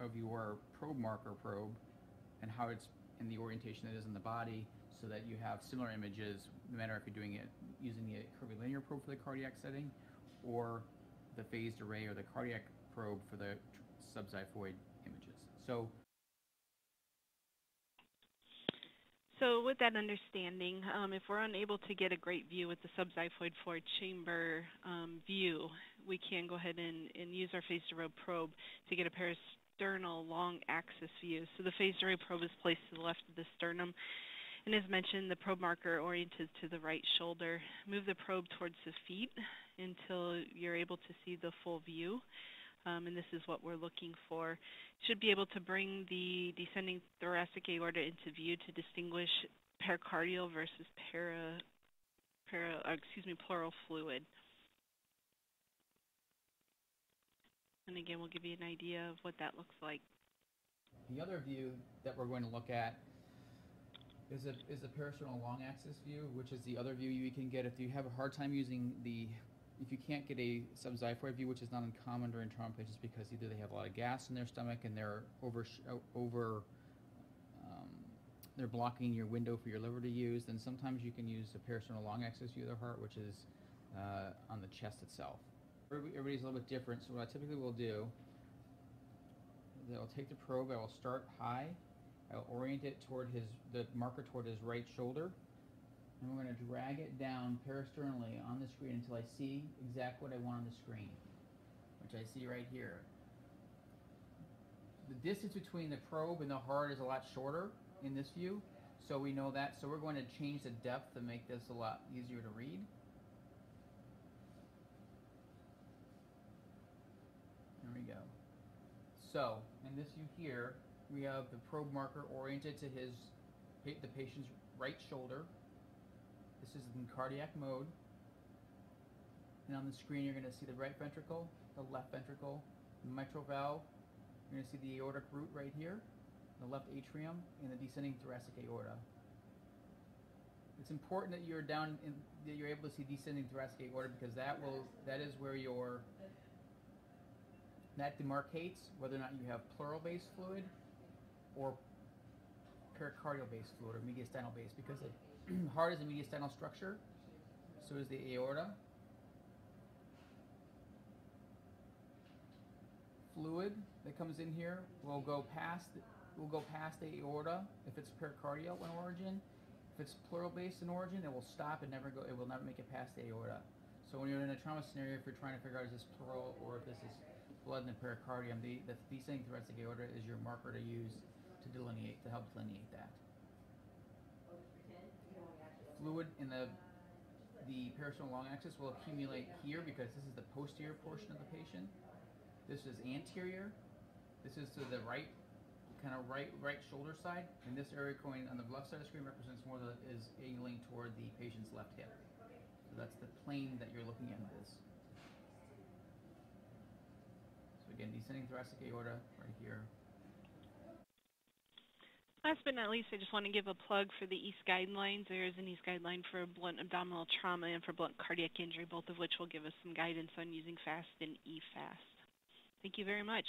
of your probe marker probe and how it's in the orientation it is in the body so that you have similar images no matter if you're doing it using the curvilinear probe for the cardiac setting or the phased array or the cardiac probe for the subxiphoid images. So So with that understanding, um, if we're unable to get a great view with the subxiphoid four chamber um, view, we can go ahead and, and use our phased array probe to get a parasternal long axis view. So the phased array probe is placed to the left of the sternum. And as mentioned, the probe marker oriented to the right shoulder. Move the probe towards the feet until you're able to see the full view. Um, and this is what we're looking for should be able to bring the descending thoracic aorta into view to distinguish pericardial versus para, para uh, excuse me, pleural fluid. And again, we'll give you an idea of what that looks like. the other view that we're going to look at is a is a long axis view, which is the other view you can get if you have a hard time using the if you can't get a subxiphoid view, which is not uncommon during trauma patients because either they have a lot of gas in their stomach and they're over over um, they're blocking your window for your liver to use, then sometimes you can use a parasternal long axis view of the heart, which is uh, on the chest itself. Everybody's a little bit different, so what I typically will do I'll take the probe, I will start high, I'll orient it toward his the marker toward his right shoulder, and we're going to drag it down parasternally on the screen until I see exactly what I want on the screen, which I see right here. The distance between the probe and the heart is a lot shorter in this view, so we know that. So we're going to change the depth to make this a lot easier to read. There we go. So, in this view here, we have the probe marker oriented to his the patient's right shoulder this is in cardiac mode. And on the screen, you're going to see the right ventricle, the left ventricle, the mitral valve. You're going to see the aortic root right here, the left atrium, and the descending thoracic aorta. It's important that you're down in, that you're able to see descending thoracic aorta because that will that is where your that demarcates whether or not you have pleural base fluid or pericardial base fluid or mediastinal base because it heart is a mediastinal structure. So is the aorta. Fluid that comes in here will go past will go past the aorta if it's pericardial in origin. If it's pleural based in origin, it will stop and never go. It will never make it past the aorta. So when you're in a trauma scenario, if you're trying to figure out is this pleural or if this is blood in the pericardium, the, the descending thoracic aorta is your marker to use to delineate to help delineate that fluid in the the parasternal long axis will accumulate here because this is the posterior portion of the patient. This is anterior. This is to the right, kind of right right shoulder side. And this area going on the left side of the screen represents more that is angling toward the patient's left hip. So that's the plane that you're looking at this. So again, descending thoracic aorta right here. Last but not least, I just want to give a plug for the EAST guidelines. There is an EAST guideline for blunt abdominal trauma and for blunt cardiac injury, both of which will give us some guidance on using FAST and EFAST. Thank you very much.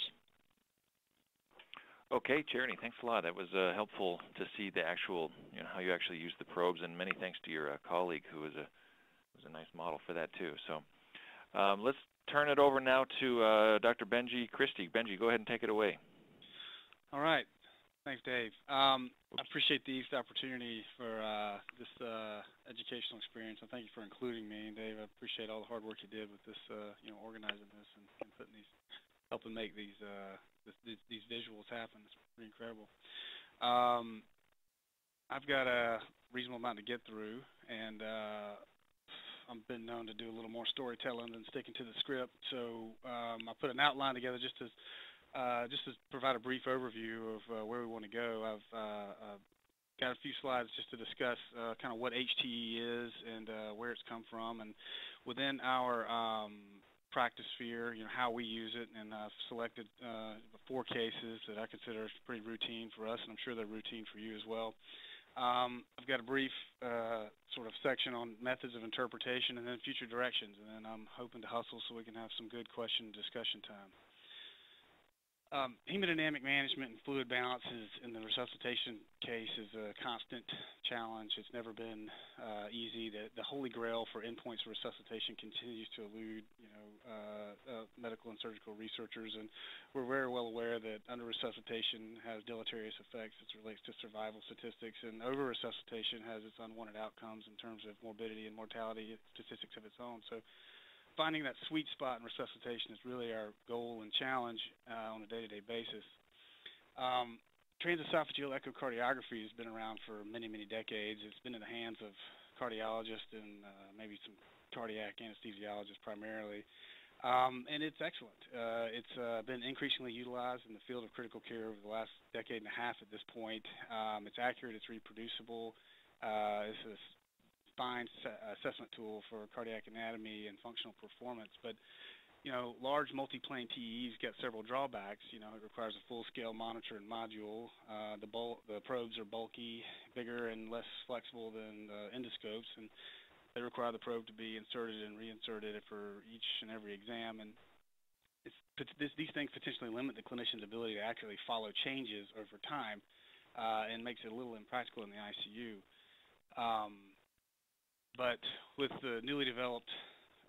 Okay, Charity, thanks a lot. That was uh, helpful to see the actual, you know, how you actually use the probes, and many thanks to your uh, colleague who was a was a nice model for that too. So um, let's turn it over now to uh, Dr. Benjie Christie. Benjie, go ahead and take it away. All right. Thanks, Dave. Um, I appreciate the EAST opportunity for uh, this uh, educational experience, and thank you for including me. Dave, I appreciate all the hard work you did with this, uh, you know, organizing this and, and, putting these, helping make these, uh, this, these, visuals happen. It's pretty incredible. Um, I've got a reasonable amount to get through, and uh, I've been known to do a little more storytelling than sticking to the script. So um, I put an outline together just to uh, just to provide a brief overview of uh, where we want to go, I've uh, uh, got a few slides just to discuss uh, kind of what hTEE is and where it's come from, and within our um, practice sphere, you know, how we use it, and I've selected four cases that I consider pretty routine for us, and I'm sure they're routine for you as well. Um, I've got a brief sort of section on methods of interpretation and then future directions, and then I'm hoping to hustle so we can have some good question discussion time. Um, hemodynamic management and fluid balance is, in the resuscitation case is a constant challenge. It's never been uh, easy. The, the holy grail for endpoints of resuscitation continues to elude, you know, uh, uh, medical and surgical researchers, and we're very well aware that under resuscitation has deleterious effects as it relates to survival statistics, and over resuscitation has its unwanted outcomes in terms of morbidity and mortality statistics of its own. So finding that sweet spot in resuscitation is really our goal and challenge uh, on a day-to-day basis. Um, transesophageal echocardiography has been around for many, many decades. It's been in the hands of cardiologists and uh, maybe some cardiac anesthesiologists primarily. Um, and it's excellent. Uh, it's uh, been increasingly utilized in the field of critical care over the last decade and a half at this point. Um, it's accurate, it's reproducible. Uh, it's a fine assessment tool for cardiac anatomy and functional performance. But you know, large multi-plane TEEs get several drawbacks. You know, it requires a full-scale monitor and module. Uh, the, the probes are bulky, bigger, and less flexible than endoscopes, and they require the probe to be inserted and reinserted for each and every exam. And this, these things potentially limit the clinician's ability to actually follow changes over time, uh, and makes it a little impractical in the ICU. Um, but with the newly developed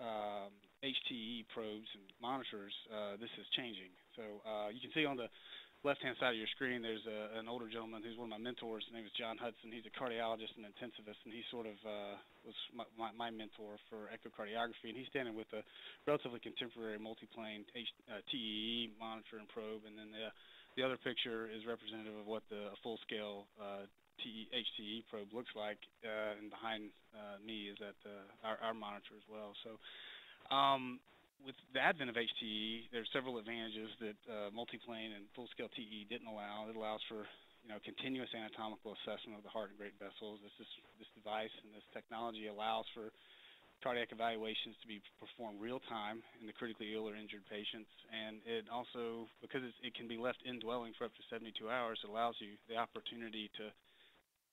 um, hTEE probes and monitors, uh, this is changing. So uh, you can see on the left-hand side of your screen, there's a, an older gentleman who's one of my mentors. His name is John Hudson. He's a cardiologist and intensivist, and he sort of uh, was my, my, my mentor for echocardiography. And he's standing with a relatively contemporary multi-plane H, uh, TEE monitor and probe, and then the, the other picture is representative of what the full-scale uh, TEE, hTEE probe looks like, uh, and behind uh, me is that our, our monitor as well. So um, with the advent of hTEE, there are several advantages that uh, multiplane and full-scale TEE didn't allow. It allows for you know continuous anatomical assessment of the heart and great vessels. This is, this device and this technology allows for cardiac evaluations to be performed real time in the critically ill or injured patients. And it also, because it can be left indwelling for up to 72 hours, it allows you the opportunity to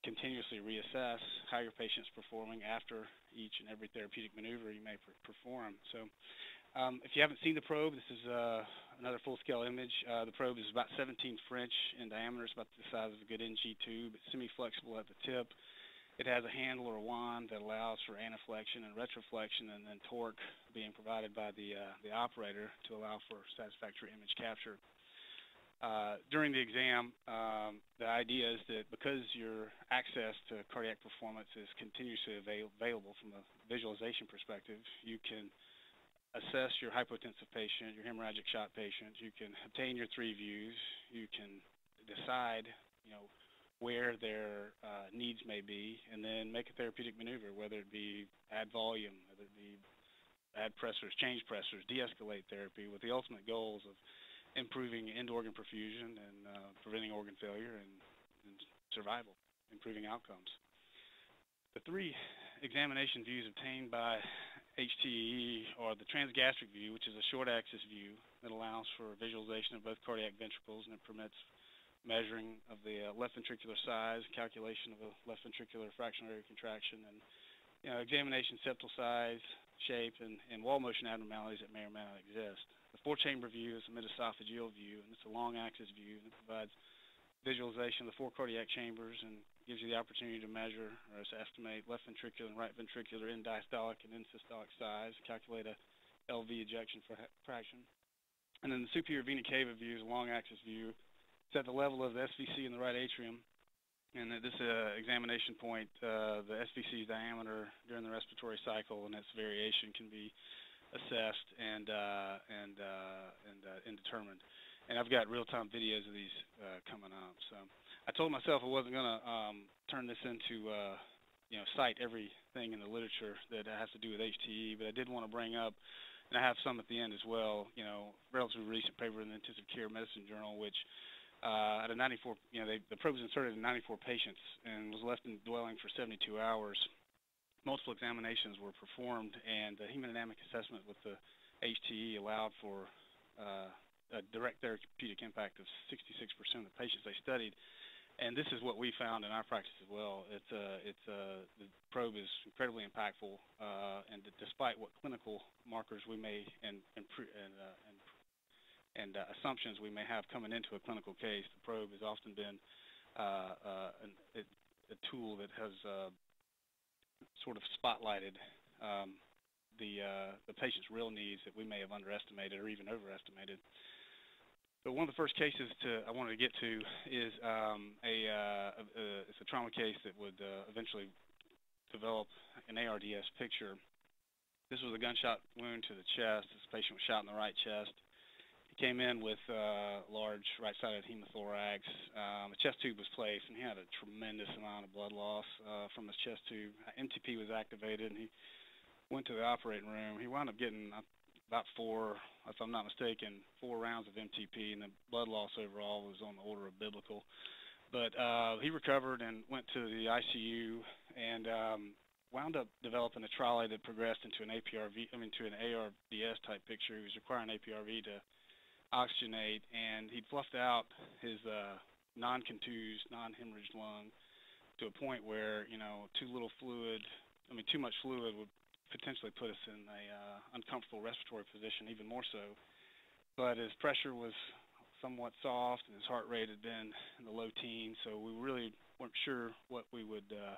continuously reassess how your patient's performing after each and every therapeutic maneuver you may perform. So um, if you haven't seen the probe, this is uh, another full-scale image. Uh, the probe is about 17 French in diameter. It's about the size of a good NG tube. It's semi-flexible at the tip. It has a handle or a wand that allows for anteflexion and retroflexion and then torque being provided by the, uh, the operator to allow for satisfactory image capture. Uh, during the exam, um, the idea is that because your access to cardiac performance is continuously avail available from a visualization perspective, you can assess your hypotensive patient, your hemorrhagic shock patient, you can obtain your three views, you can decide, you know, where their uh, needs may be, and then make a therapeutic maneuver, whether it be add volume, whether it be add pressors, change pressors, de-escalate therapy, with the ultimate goals of improving end organ perfusion and uh, preventing organ failure and, and survival, improving outcomes. The three examination views obtained by hTEE are the transgastric view, which is a short axis view that allows for visualization of both cardiac ventricles and it permits measuring of the uh, left ventricular size, calculation of the left ventricular fractional area contraction, and you know, examination septal size, shape, and, and wall motion abnormalities that may or may not exist. The four-chamber view is a mid-esophageal view, and it's a long-axis view that provides visualization of the four cardiac chambers and gives you the opportunity to measure or to estimate left ventricular and right ventricular end diastolic and end systolic size, calculate a LV ejection fraction. And then the superior vena cava view is a long-axis view. It's at the level of the SVC in the right atrium, and at this uh, examination point, uh, the SVC's diameter during the respiratory cycle and its variation can be assessed and uh, and uh, and uh, and determined. And I've got real-time videos of these uh, coming up. So I told myself I wasn't going to um, turn this into uh, you know cite everything in the literature that has to do with hTEE, but I did want to bring up, and I have some at the end as well. You know, relatively recent paper in the Intensive Care Medicine Journal, which uh, at a 94, you know, they, the probe was inserted in 94 patients and was left in dwelling for 72 hours multiple examinations were performed, and the hemodynamic assessment with the hTEE allowed for uh, a direct therapeutic impact of 66% of the patients they studied. And this is what we found in our practice as well. It's uh, it's uh, the probe is incredibly impactful, uh, and despite what clinical markers we may and and and, uh, and and uh, assumptions we may have coming into a clinical case. The probe has often been an, it, a tool that has sort of spotlighted um, the uh, the patient's real needs that we may have underestimated or even overestimated. But one of the first cases to I wanted to get to is um, a, uh, a, a it's a trauma case that would uh, eventually develop an ARDS picture. This was a gunshot wound to the chest. This patient was shot in the right chest. Came in with uh, large right-sided hemothorax. Um, a chest tube was placed, and he had a tremendous amount of blood loss uh, from his chest tube. MTP was activated, and he went to the operating room. He wound up getting uh, about four, if I'm not mistaken, four rounds of MTP, and the blood loss overall was on the order of biblical. But uh, he recovered and went to the ICU and um, wound up developing a TRALI that progressed into an APRV, I mean, to an ARDS type picture. He was requiring APRV to oxygenate, and he'd fluffed out his uh, non-contused, non-hemorrhaged lung to a point where, you know, too little fluid, I mean, too much fluid would potentially put us in a uh, uncomfortable respiratory position, even more so. But his pressure was somewhat soft, and his heart rate had been in the low teens, so we really weren't sure what we would uh,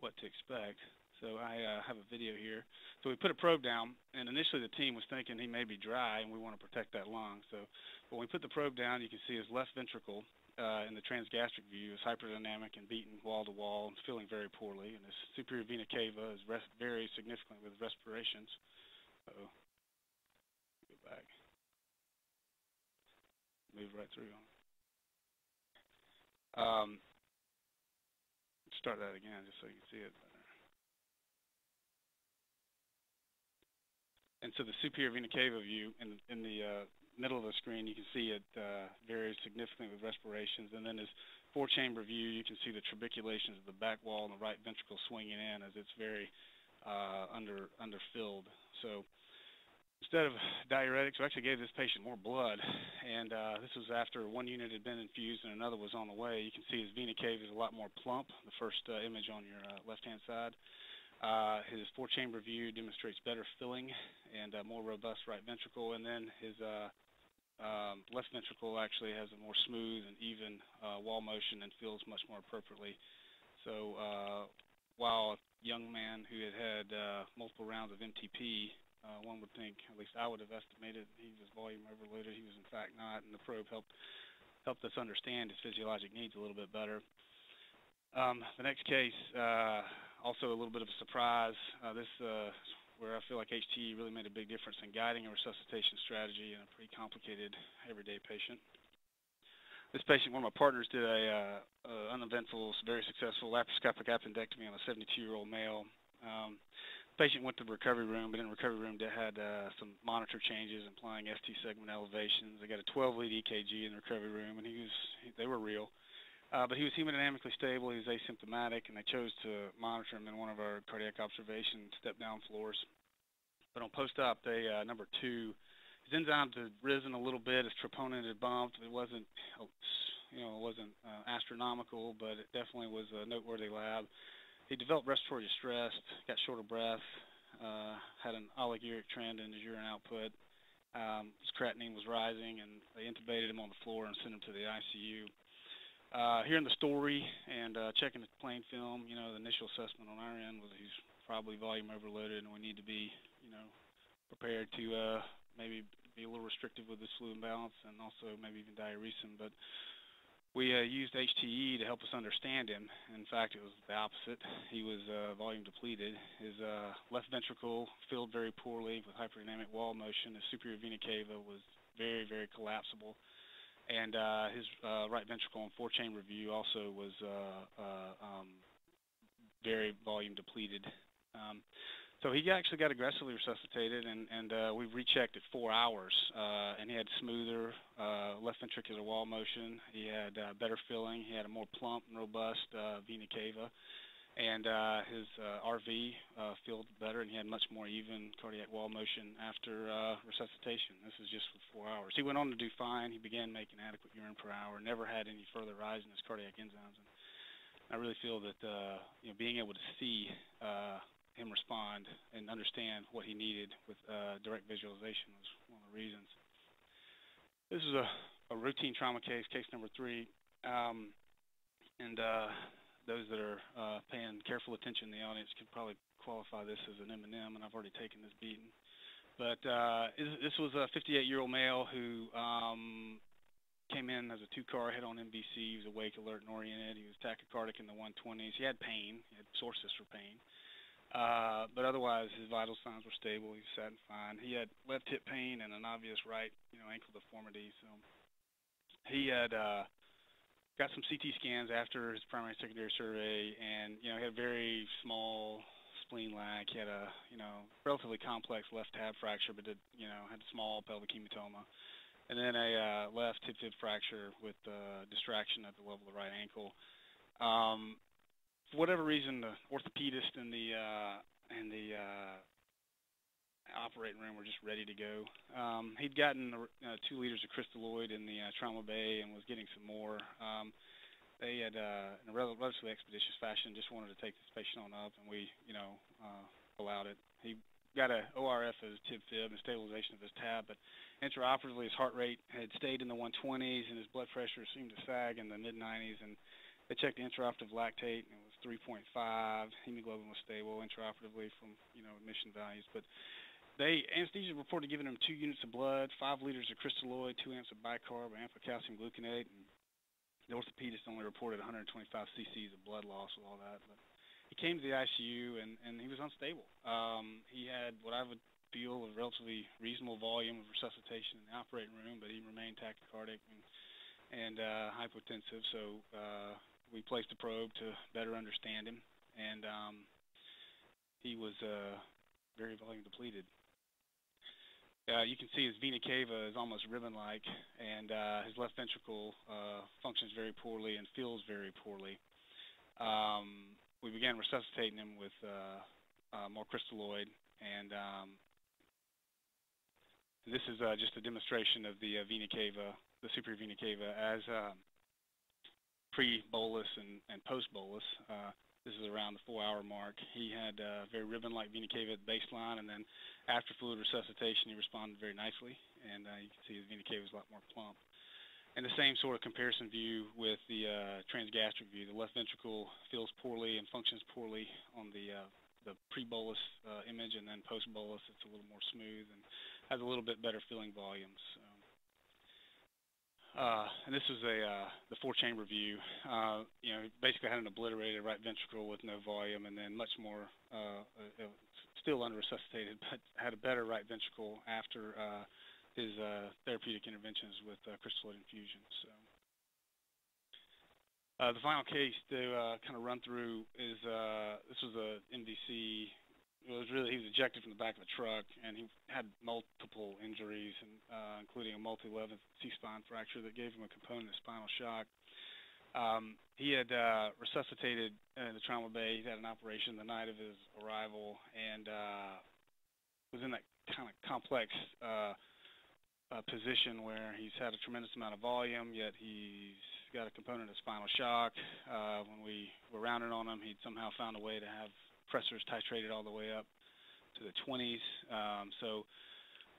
what to expect. So I uh, have a video here. So we put a probe down, and initially the team was thinking he may be dry, and we want to protect that lung. So when we put the probe down, you can see his left ventricle uh, in the transgastric view is hyperdynamic and beaten wall to wall and feeling very poorly. And his superior vena cava is res- very significant with respirations. Uh oh. Go back. Move right through. Um, start that again just so you can see it better. And so the superior vena cava view in, in the uh, middle of the screen, you can see it uh, varies significantly with respirations. And then as four-chamber view, you can see the trabeculations of the back wall and the right ventricle swinging in as it's very uh, under underfilled. So instead of diuretics, we actually gave this patient more blood. And uh, this was after one unit had been infused and another was on the way. You can see his vena cava is a lot more plump, the first uh, image on your uh, left-hand side. Uh, his four-chamber view demonstrates better filling and a more robust right ventricle, and then his uh, um, left ventricle actually has a more smooth and even uh, wall motion and feels much more appropriately. So uh, while a young man who had had uh, multiple rounds of MTP, uh, one would think, at least I would have estimated, he was volume overloaded. He was in fact not, and the probe helped helped us understand his physiologic needs a little bit better. Um, the next case, uh, also a little bit of a surprise. Uh, this uh, where I feel like hTEE really made a big difference in guiding a resuscitation strategy in a pretty complicated everyday patient. This patient, one of my partners, did a uh, uh, uneventful, very successful laparoscopic appendectomy on a 72-year-old male. Um, patient went to the recovery room, but in the recovery room they had uh, some monitor changes implying ST segment elevations. They got a 12-lead EKG in the recovery room, and he was they were real. Uh, but he was hemodynamically stable. He was asymptomatic, and they chose to monitor him in one of our cardiac observation step-down floors. But on post-op day uh, number two, his enzymes had risen a little bit. His troponin had bumped. It wasn't, you know, it wasn't uh, astronomical, but it definitely was a noteworthy lab. He developed respiratory distress, got short of breath, uh, had an oliguric trend in his urine output. Um, his creatinine was rising, and they intubated him on the floor and sent him to the ICU uh, hearing the story and uh, checking the plain film, you know, the initial assessment on our end was he's probably volume overloaded, and we need to be, you know, prepared to uh, maybe be a little restrictive with this fluid imbalance and also maybe even diuresis. But we uh, used hTEE to help us understand him. In fact, it was the opposite. He was uh, volume depleted. His uh, left ventricle filled very poorly with hyperdynamic wall motion. His superior vena cava was very, very collapsible and uh, his uh, right ventricle on four-chamber view also was uh, uh, um, very volume depleted. Um, so he actually got aggressively resuscitated, and, and uh, we rechecked at four hours, and he had smoother left ventricular wall motion. He had better filling. He had a more plump and robust vena cava and uh, his uh, RV uh, better, and he had much more even cardiac wall motion after uh, resuscitation. This is just for four hours. He went on to do fine. He began making adequate urine per hour, never had any further rise in his cardiac enzymes. And I really feel that uh, you know being able to see uh, him respond and understand what he needed with direct visualization was one of the reasons. this is a, a routine trauma case, case number three. Um, and those that are uh, paying careful attention in the audience can probably qualify this as an M&M, and I've already taken this beating. But uh, this was a 58-year-old male who um, came in as a two-car head-on MVC. He was awake, alert, and oriented. He was tachycardic in the 120s. He had pain. He had sources for pain. Uh, but otherwise, his vital signs were stable. He sat fine. He had left hip pain and an obvious right, you know, ankle deformity. So he had uh, got some CT scans after his primary secondary survey, and you know, he had a very small spleen lac. He had a, you know, relatively complex left tab fracture, but did, you know, had a small pelvic hematoma. And then a uh, left hip fib fracture with uh, distraction at the level of the right ankle. Um, for whatever reason, the orthopedist and the uh, and the uh, operating room were just ready to go. Um, he'd gotten uh, two liters of crystalloid in the uh, trauma bay and was getting some more. Um, they had, uh, in a relatively expeditious fashion, just wanted to take this patient on up, and we, you know, uh, allowed it. He got a ORIF of his tib fib and stabilization of his tab, but intraoperatively his heart rate had stayed in the 120s, and his blood pressure seemed to sag in the mid 90s. And they checked the intraoperative lactate, and it was 3.5. Hemoglobin was stable intraoperatively from, you know, admission values, but they anesthesia reported giving him two units of blood, five liters of crystalloid, two amps of bicarb, calcium gluconate, and the orthopedist only reported 125 cc's of blood loss with all that. But he came to the ICU and, and he was unstable. Um, he had what I would feel a relatively reasonable volume of resuscitation in the operating room, but he remained tachycardic and, and uh, hypotensive. So uh, we placed a probe to better understand him, and um, he was uh, very volume depleted. Uh, you can see his vena cava is almost ribbon-like, and uh, his left ventricle uh, functions very poorly and feels very poorly. Um, we began resuscitating him with uh, uh, more crystalloid, and um, this is uh, just a demonstration of the vena cava, the superior vena cava, as pre-bolus and, and post-bolus. This is around the four-hour mark. He had uh, very ribbon-like vena cava at baseline, and then after fluid resuscitation, he responded very nicely, and uh, you can see his vena cava is a lot more plump. And the same sort of comparison view with the uh, transgastric view. The left ventricle feels poorly and functions poorly on the uh, the pre-bolus uh, image, and then post-bolus, it's a little more smooth and has a little bit better filling volumes. Uh, and this was a uh, the four-chamber view. Uh, you know, basically had an obliterated right ventricle with no volume, and then much more uh, still under-resuscitated, but had a better right ventricle after uh, his uh, therapeutic interventions with crystalloid infusion. So. The final case to kind of run through is this was a it was really he was ejected from the back of a truck, and he had multiple injuries, and uh, including a multi-level C-spine fracture that gave him a component of spinal shock. Um, he had uh, resuscitated in the trauma bay. He had an operation the night of his arrival, and uh, was in that kind of complex uh, uh, position where he's had a tremendous amount of volume, yet he's got a component of spinal shock. Uh, when we were rounding on him, he'd somehow found a way to have pressors titrated all the way up to the 20s. Um, so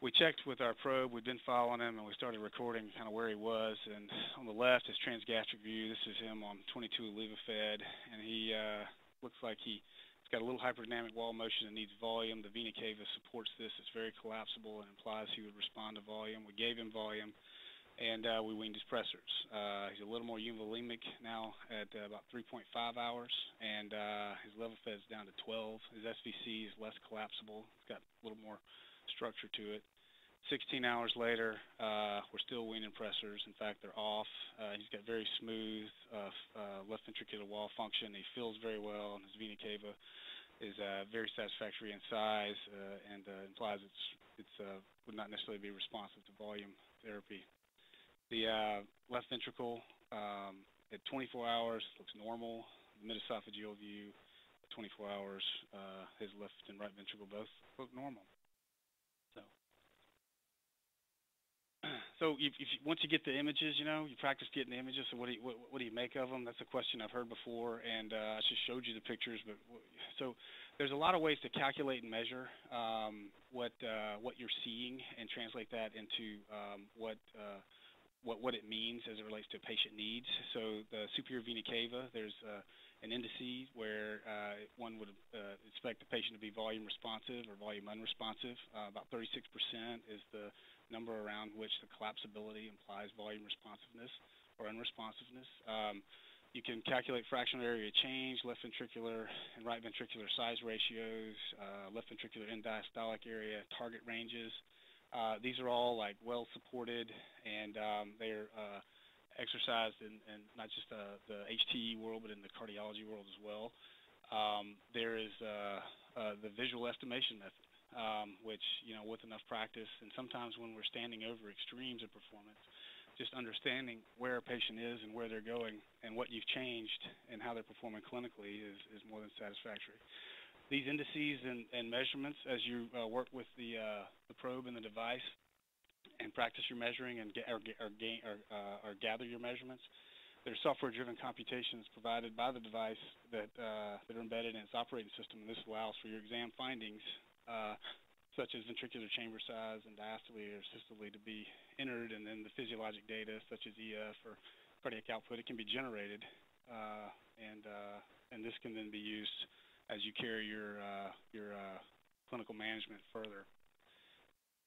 we checked with our probe. We'd been following him, and we started recording kind of where he was. And on the left is transgastric view. This is him on 22 Levophed, and he uh, looks like he has got a little hyperdynamic wall motion and needs volume. The vena cava supports this. It's very collapsible and implies he would respond to volume. We gave him volume and uh, we weaned his pressors. Uh, he's a little more euvolemic now at uh, about 3.5 hours, and uh, his Levophed is down to 12. His SVC is less collapsible. It's got a little more structure to it. 16 hours later, uh, we're still weaning pressors. In fact, they're off. Uh, he's got very smooth left ventricular wall function. He feels very well, and his vena cava is very satisfactory in size and implies it's it's would not necessarily be responsive to volume therapy. The uh, left ventricle um, at 24 hours looks normal. Mid-esophageal view at 24 hours, uh, his left and right ventricle both look normal. So, so if, if you, once you get the images, you know, you practice getting the images. So what do you what, what do you make of them? That's a question I've heard before, and uh, I just showed you the pictures. But so there's a lot of ways to calculate and measure um, what uh, what you're seeing and translate that into um, what uh, what what it means as it relates to patient needs. So the superior vena cava, there's uh, an indice where uh, one would uh, expect the patient to be volume responsive or volume unresponsive. Uh, about 36% is the number around which the collapsibility implies volume responsiveness or unresponsiveness. Um, you can calculate fractional area change, left ventricular and right ventricular size ratios, uh, left ventricular end diastolic area, target ranges. Uh, these are all like well supported and um, they're uh, exercised in, in not just uh, the hTEE world but in the cardiology world as well. Um, there is uh, the visual estimation method um, which, you know, with enough practice, and sometimes when we're standing over extremes of performance, just understanding where a patient is and where they're going and what you've changed and how they're performing clinically is, is more than satisfactory. These indices and, and measurements, as you uh, work with the, uh, the probe and the device and practice your measuring and get, or, or, gain, or, uh, or gather your measurements, there's software-driven computations provided by the device that, uh, that are embedded in its operating system, and this allows for your exam findings uh, such as ventricular chamber size and diastole or systole to be entered, and then the physiologic data such as EF or cardiac output, it can be generated, uh, and and this can then be used as you carry your uh, your uh, clinical management further.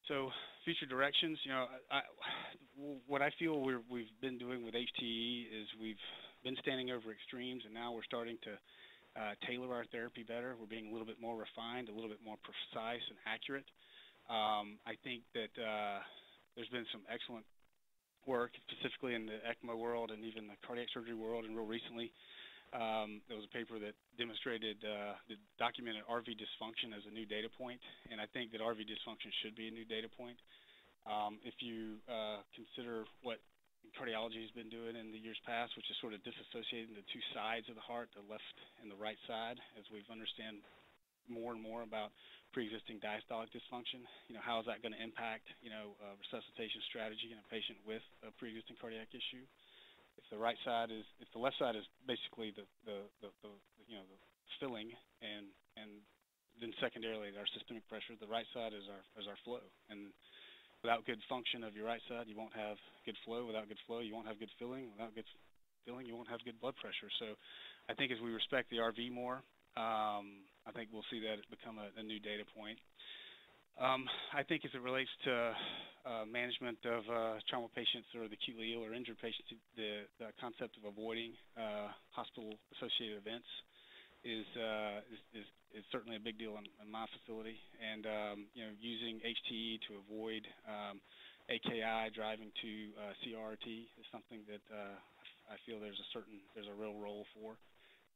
So future directions, you know, I, what I feel we have been doing with hTEE is we've been standing over extremes, and now we're starting to uh, tailor our therapy better. We're being a little bit more refined, a little bit more precise and accurate. Um, I think that uh, there's been some excellent work, specifically in the ECMO world and even the cardiac surgery world, and real recently. Um, there was a paper that demonstrated, uh, that documented RV dysfunction as a new data point, and I think that RV dysfunction should be a new data point. Um, if you uh, consider what cardiology has been doing in the years past, which is sort of disassociating the two sides of the heart, the left and the right side, as we've understand more and more about pre-existing diastolic dysfunction. You know, how is that going to impact, you know, uh, resuscitation strategy in a patient with a pre-existing cardiac issue? If the right side is, if the left side is basically the, the, the, the you know, the filling and, and then secondarily our systemic pressure, the right side is our, is our flow. And without good function of your right side, you won't have good flow. Without good flow, you won't have good filling. Without good filling, you won't have good blood pressure. So I think as we respect the RV more, um, I think we'll see that become a, a new data point. Um, I think as it relates to uh, management of uh, trauma patients or the acutely ill or injured patients, the, the concept of avoiding uh, hospital-associated events is, uh, is, is, is certainly a big deal in, in my facility. And um, you know, using hTEE to avoid um, AKI driving to uh, CRRT is something that uh, I feel there's a certain there's a real role for.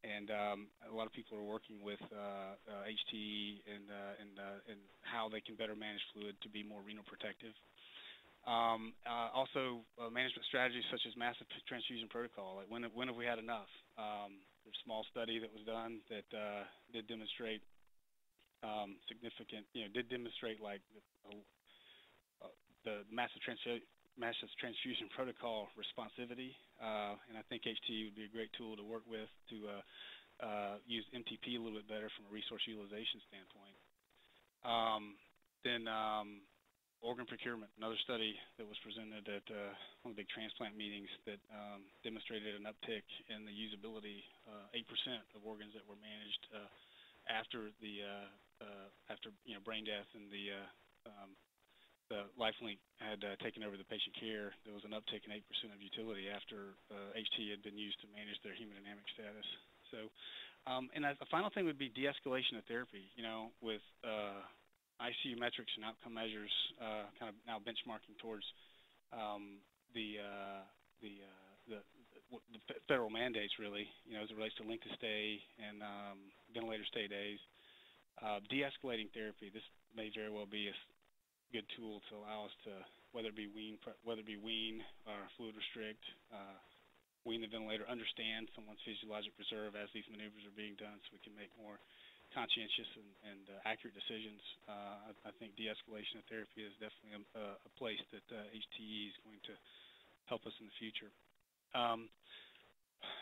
And um, a lot of people are working with uh, uh, hTEE and uh, and uh, and how they can better manage fluid to be more renal protective. Um, uh, also, uh, management strategies such as massive transfusion protocol. Like when when have we had enough? Um, there's a small study that was done that did demonstrate um, significant, you know, did demonstrate like uh, the massive, transfu massive transfusion protocol responsivity, uh, and I think hTEE would be a great tool to work with to uh, uh, use MTP a little bit better from a resource utilization standpoint. Um, then um, organ procurement, another study that was presented at uh, one of the big transplant meetings that um, demonstrated an uptick in the usability, 8% uh, of organs that were managed uh, after the after you know brain death and the uh, LifeLink had uh, taken over the patient care, there was an uptick in 8% of utility after uh, hTEE had been used to manage their hemodynamic status. So, um, and the final thing would be de-escalation of therapy. You know, with uh, ICU metrics and outcome measures uh, kind of now benchmarking towards um, the, the, uh, the, the, the federal mandates really, you know, as it relates to length of stay and um, ventilator stay days. Uh, de-escalating therapy, this may very well be a good tool to allow us to, whether it be wean, whether it be wean or fluid restrict, uh, wean the ventilator, understand someone's physiologic reserve as these maneuvers are being done so we can make more conscientious and, and uh, accurate decisions. Uh, I, I think de-escalation of therapy is definitely a, a place that uh, hTEE is going to help us in the future. Um,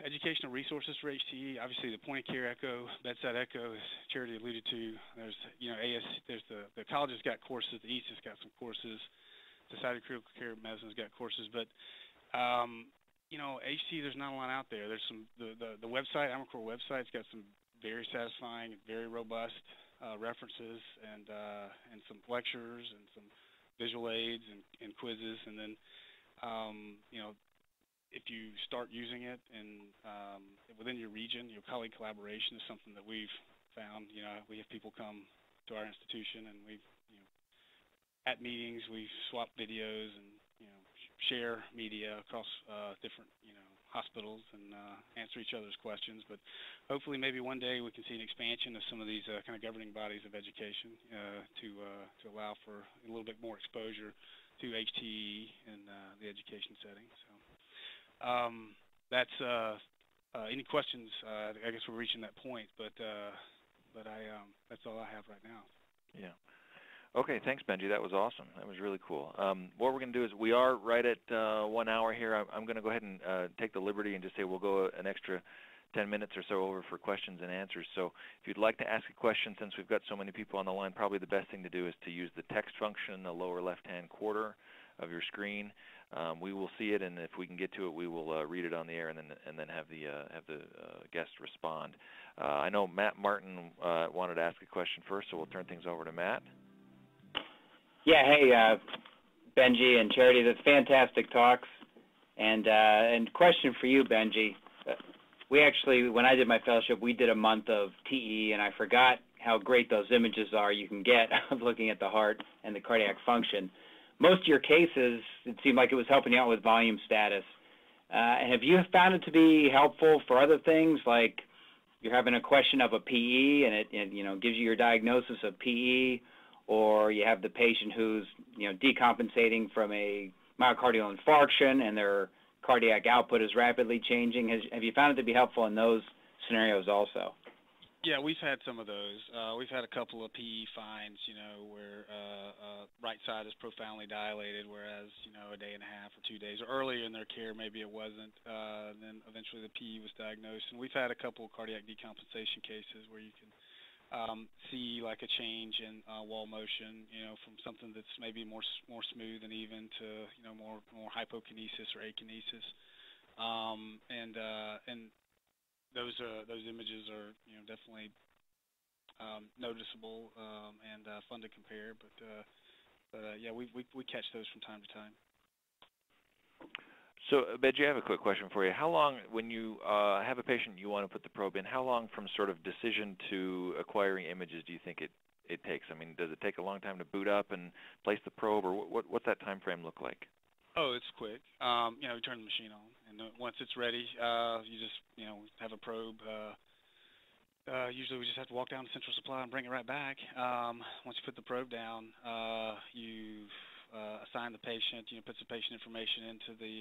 educational resources for hTEE. Obviously, the point of care echo, bedside echo, as Charity alluded to. There's, you know, AS. There's the the college has got courses. The EAST has got some courses. Society of Critical Care Medicine's got courses, but um, you know, hTEE, there's not a lot out there. There's some the the, the website, ImaCor website's got some very satisfying, very robust uh, references and uh, and some lectures and some visual aids and, and quizzes, and then um, you know if you start using it and um, within your region, your colleague collaboration is something that we've found. You know, we have people come to our institution and we've, you know, at meetings we swap videos and you know share media across uh, different you know hospitals and uh, answer each other's questions. But hopefully, maybe one day we can see an expansion of some of these uh, kind of governing bodies of education uh, to uh, to allow for a little bit more exposure to hTEE in uh, the education setting. So um, that's uh, uh, any questions. Uh, I guess we're reaching that point, but uh, but I um, that's all I have right now. Yeah. Okay, thanks, Benjie. That was awesome. That was really cool. Um, what we're going to do is we are right at uh, one hour here. I'm, I'm going to go ahead and uh, take the liberty and just say we'll go an extra 10 minutes or so over for questions and answers. So if you'd like to ask a question, since we've got so many people on the line, probably the best thing to do is to use the text function in the lower left-hand quarter of your screen. Um, we will see it, and if we can get to it, we will uh, read it on the air, and then and then have the uh, have the uh, guest respond. Uh, I know Matt Martin uh, wanted to ask a question first, so we'll turn things over to Matt. Yeah, hey, uh, Benjie and Charity, that's fantastic talks. And and question for you, Benjie. we actually, when I did my fellowship, we did a month of TEE, and I forgot how great those images are you can get of looking at the heart and the cardiac function most of your cases, it seemed like it was helping you out with volume status. Uh, and have you found it to be helpful for other things, like you're having a question of a PE and it, it you know gives you your diagnosis of PE, or you have the patient who's you know decompensating from a myocardial infarction and their cardiac output is rapidly changing. Has, have you found it to be helpful in those scenarios also? Yeah, we've had some of those. Uh, we've had a couple of PE finds, you know, where uh, uh, right side is profoundly dilated, whereas you know a day and a half or two days or earlier in their care maybe it wasn't. Uh, and then eventually the PE was diagnosed, and we've had a couple of cardiac decompensation cases where you can um, see like a change in uh, wall motion, you know, from something that's maybe more more smooth and even to you know more more hypokinesis or akinesis. Um, and uh, and those uh, those images are you know definitely um, noticeable um, and uh, fun to compare. But uh, but uh, yeah, we, we we catch those from time to time. So, uh, Benjie, I have a quick question for you. How long, when you uh, have a patient you want to put the probe in, how long from sort of decision to acquiring images do you think it, it takes? I mean, does it take a long time to boot up and place the probe, or what, what's that time frame look like? Oh, it's quick. Um, you know, we turn the machine on, and uh, once it's ready, uh, you just you know have a probe. Uh, uh, usually, we just have to walk down to Central Supply and bring it right back. Um, once you put the probe down, uh, you assign the patient. You know, puts the patient information into the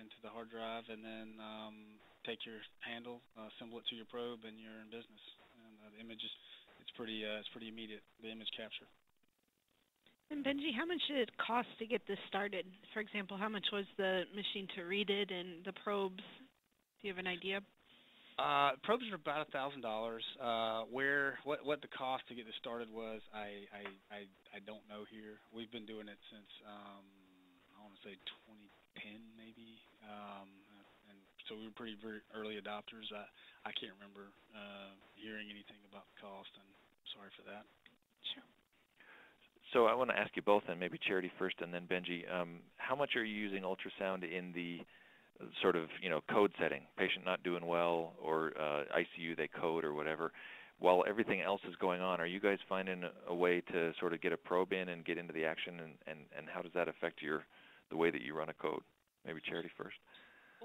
into the hard drive, and then um, take your handle, assemble it to your probe, and you're in business. And the image is it's pretty it's pretty immediate. The image capture. And Benjie, how much did it cost to get this started? For example, how much was the machine to read it and the probes? Do you have an idea? Uh, probes are about a thousand dollars. Uh, where what what the cost to get this started was, I I I, I don't know here. We've been doing it since um, I want to say 2010 maybe, um, and so we were pretty very early adopters. I I can't remember uh, hearing anything about the cost, and sorry for that. Sure. So I want to ask you both, and maybe Charity first, and then Benjie. Um, how much are you using ultrasound in the uh, sort of you know code setting? Patient not doing well, or uh, ICU they code or whatever. While everything else is going on, are you guys finding a way to sort of get a probe in and get into the action, and, and, and how does that affect your the way that you run a code? Maybe Charity first.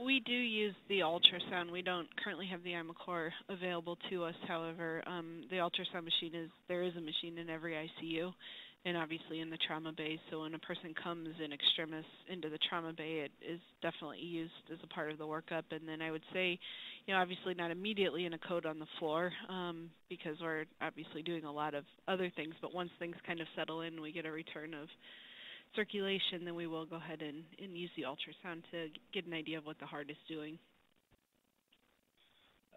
We do use the ultrasound. We don't currently have the ImaCor available to us. However, um, the ultrasound machine is there is a machine in every ICU, and obviously in the trauma bay. So when a person comes in extremis into the trauma bay, it is definitely used as a part of the workup. And then I would say, you know, obviously not immediately in a code on the floor um, because we're obviously doing a lot of other things. But once things kind of settle in, we get a return of circulation, then we will go ahead and, and use the ultrasound to get an idea of what the heart is doing.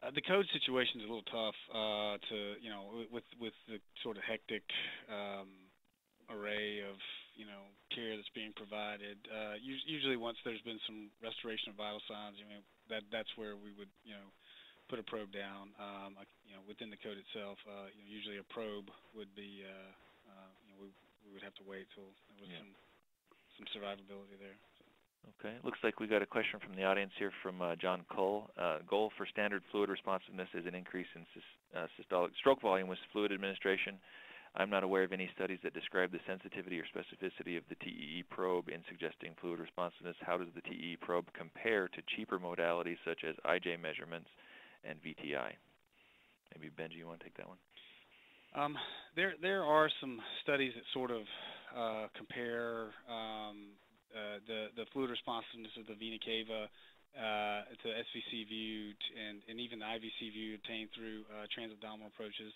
Uh, the code situation is a little tough uh, to, you know, with with the sort of hectic um, array of, you know, care that's being provided. Uh, usually, once there's been some restoration of vital signs, you know, that that's where we would, you know, put a probe down. Um, you know, within the code itself, uh, you know, usually a probe would be, uh, uh, you know, we we would have to wait till there was yeah. some some survivability there. Okay. Looks like we got a question from the audience here from uh, John Cole. Uh, goal for standard fluid responsiveness is an increase in uh, systolic stroke volume with fluid administration. I'm not aware of any studies that describe the sensitivity or specificity of the TEE probe in suggesting fluid responsiveness. How does the TEE probe compare to cheaper modalities such as IJ measurements and VTI? Maybe Benjie, you want to take that one? Um, there, there are some studies that sort of uh, compare um, uh, the the fluid responsiveness of the vena cava uh, to SVC view and, and even the IVC view obtained through uh, transabdominal approaches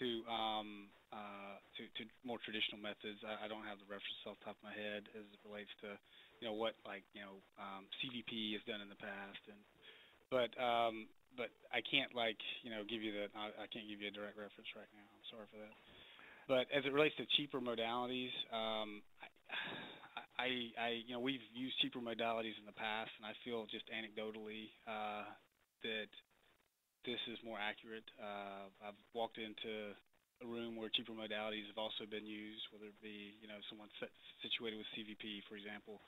to, um, uh, to to more traditional methods. I, I don't have the reference off the top of my head as it relates to you know what like you know um, CVP has done in the past and but um, but I can't like you know give you the I, I can't give you a direct reference right now. I'm sorry for that. But as it relates to cheaper modalities, um, I, I, I, you know, we've used cheaper modalities in the past, and I feel just anecdotally uh, that this is more accurate. Uh, I've walked into a room where cheaper modalities have also been used, whether it be, you know, someone situated with CVP, for example,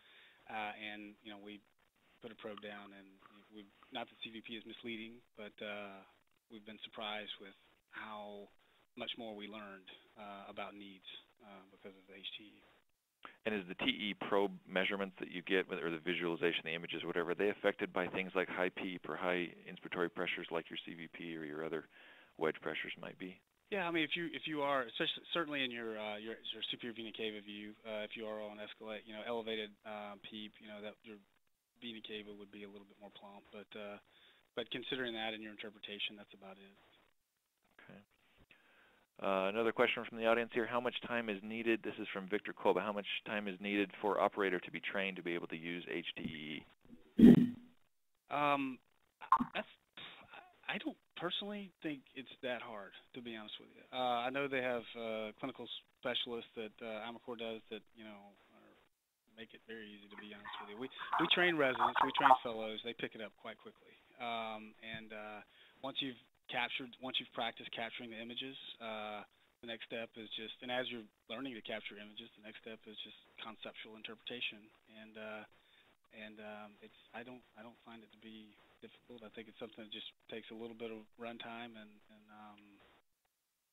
uh, and you know, we put a probe down, and we not that CVP is misleading, but uh, we've been surprised with how much more we learned uh, about needs uh, because of the hTEE. And is the TEE probe measurements that you get, with or the visualization, the images, whatever, they affected by things like high PEEP or high inspiratory pressures like your CVP or your other wedge pressures might be? Yeah, I mean, if you if you are certainly in your uh, your, your superior vena cava view, uh, if you are on escalate, you know, elevated um, PEEP, you know, that your vena cava would be a little bit more plump, but uh, but considering that in your interpretation, that's about it. Uh, another question from the audience here. How much time is needed? This is from Victor Koba. How much time is needed for operator to be trained to be able to use hTEE? Um, that's, I don't personally think it's that hard, to be honest with you. Uh, I know they have uh, clinical specialists that uh, does that, you know, make it very easy, to be honest with you. We, we train residents, we train fellows. They pick it up quite quickly. Um, and uh, once you've captured, once you've practiced capturing the images, uh, the next step is just, and as you're learning to capture images, the next step is just conceptual interpretation. And uh, and um, it's, I don't, I don't find it to be difficult. I think it's something that just takes a little bit of runtime, and and um,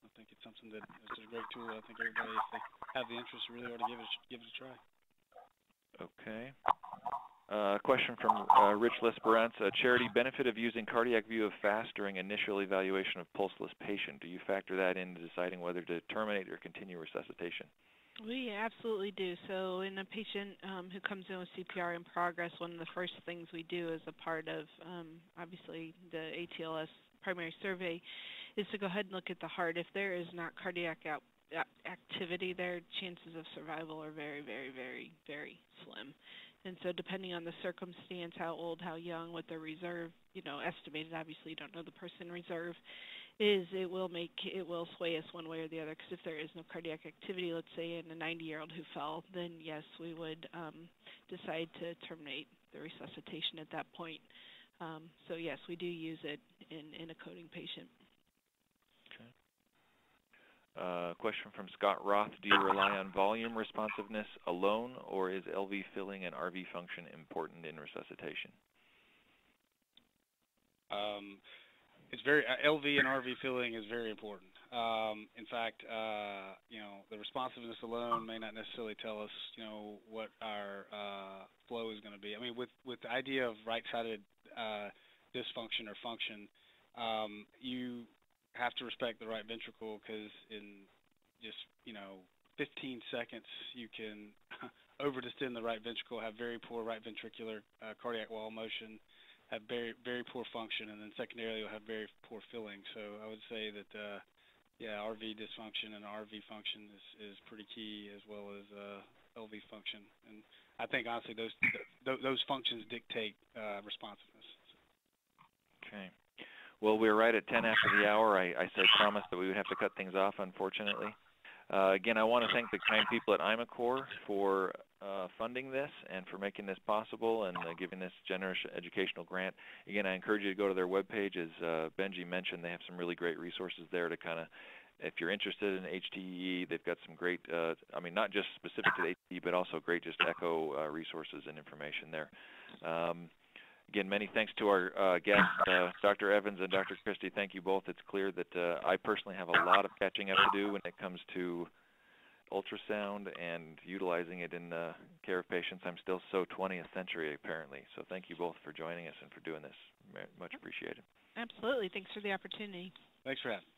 I think it's something that is a great tool. I think everybody, if they have the interest, really ought to give it, give it a try. Okay. A uh, question from uh, Rich Lesperance. Uh, Charity, benefit of using cardiac view of FAST during initial evaluation of pulseless patient. Do you factor that into deciding whether to terminate or continue resuscitation? We absolutely do. So in a patient um, who comes in with CPR in progress, one of the first things we do as a part of um, obviously the ATLS primary survey is to go ahead and look at the heart. If there is not cardiac out, activity there, chances of survival are very, very, very, very slim. And so depending on the circumstance, how old, how young, what the reserve, you know, estimated, obviously you don't know the person reserve, is it will make, it will sway us one way or the other because if there is no cardiac activity, let's say in a 90-year-old who fell, then yes, we would um, decide to terminate the resuscitation at that point. Um, so yes, we do use it in, in a coding patient. Uh, question from Scott Roth. Do you rely on volume responsiveness alone, or is LV filling and RV function important in resuscitation? Um, it's very uh, LV and RV filling is very important. Um, in fact, uh, you know, the responsiveness alone may not necessarily tell us, you know, what our uh, flow is going to be. I mean, with with the idea of right-sided uh, dysfunction or function, um, you have to respect the right ventricle because in just you know 15 seconds, you can overdistend the right ventricle, have very poor right ventricular uh, cardiac wall motion, have very very poor function, and then secondarily you'll have very poor filling. So I would say that uh, yeah, RV dysfunction and RV function is is pretty key as well as uh, LV function, and I think honestly those th- those functions dictate uh, responsiveness. Okay. Well, we're right at 10 after the hour. I, I said promised that we would have to cut things off, unfortunately. Uh, again, I want to thank the kind people at ImaCor for uh, funding this and for making this possible and uh, giving this generous educational grant. Again, I encourage you to go to their webpage. As uh, Benji mentioned, they have some really great resources there to kind of, if you're interested in hTEE, they've got some great, uh, I mean, not just specific to hTEE, but also great just echo uh, resources and information there. Um, Again, many thanks to our uh, guests, uh, Dr. Evans and Dr. Christie. Thank you both. It's clear that uh, I personally have a lot of catching up to do when it comes to ultrasound and utilizing it in the care of patients. I'm still so 20th century, apparently. So thank you both for joining us and for doing this. Much appreciated. Absolutely. Thanks for the opportunity. Thanks for having.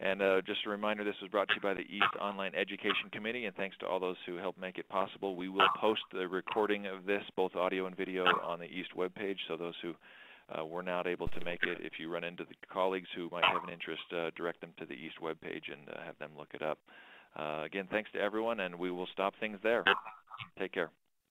And uh, just a reminder, this was brought to you by the EAST Online Education Committee, and thanks to all those who helped make it possible. We will post the recording of this, both audio and video, on the EAST webpage, so those who uh, were not able to make it, if you run into the colleagues who might have an interest, uh, direct them to the EAST webpage and uh, have them look it up. Uh, again, thanks to everyone, and we will stop things there. Take care.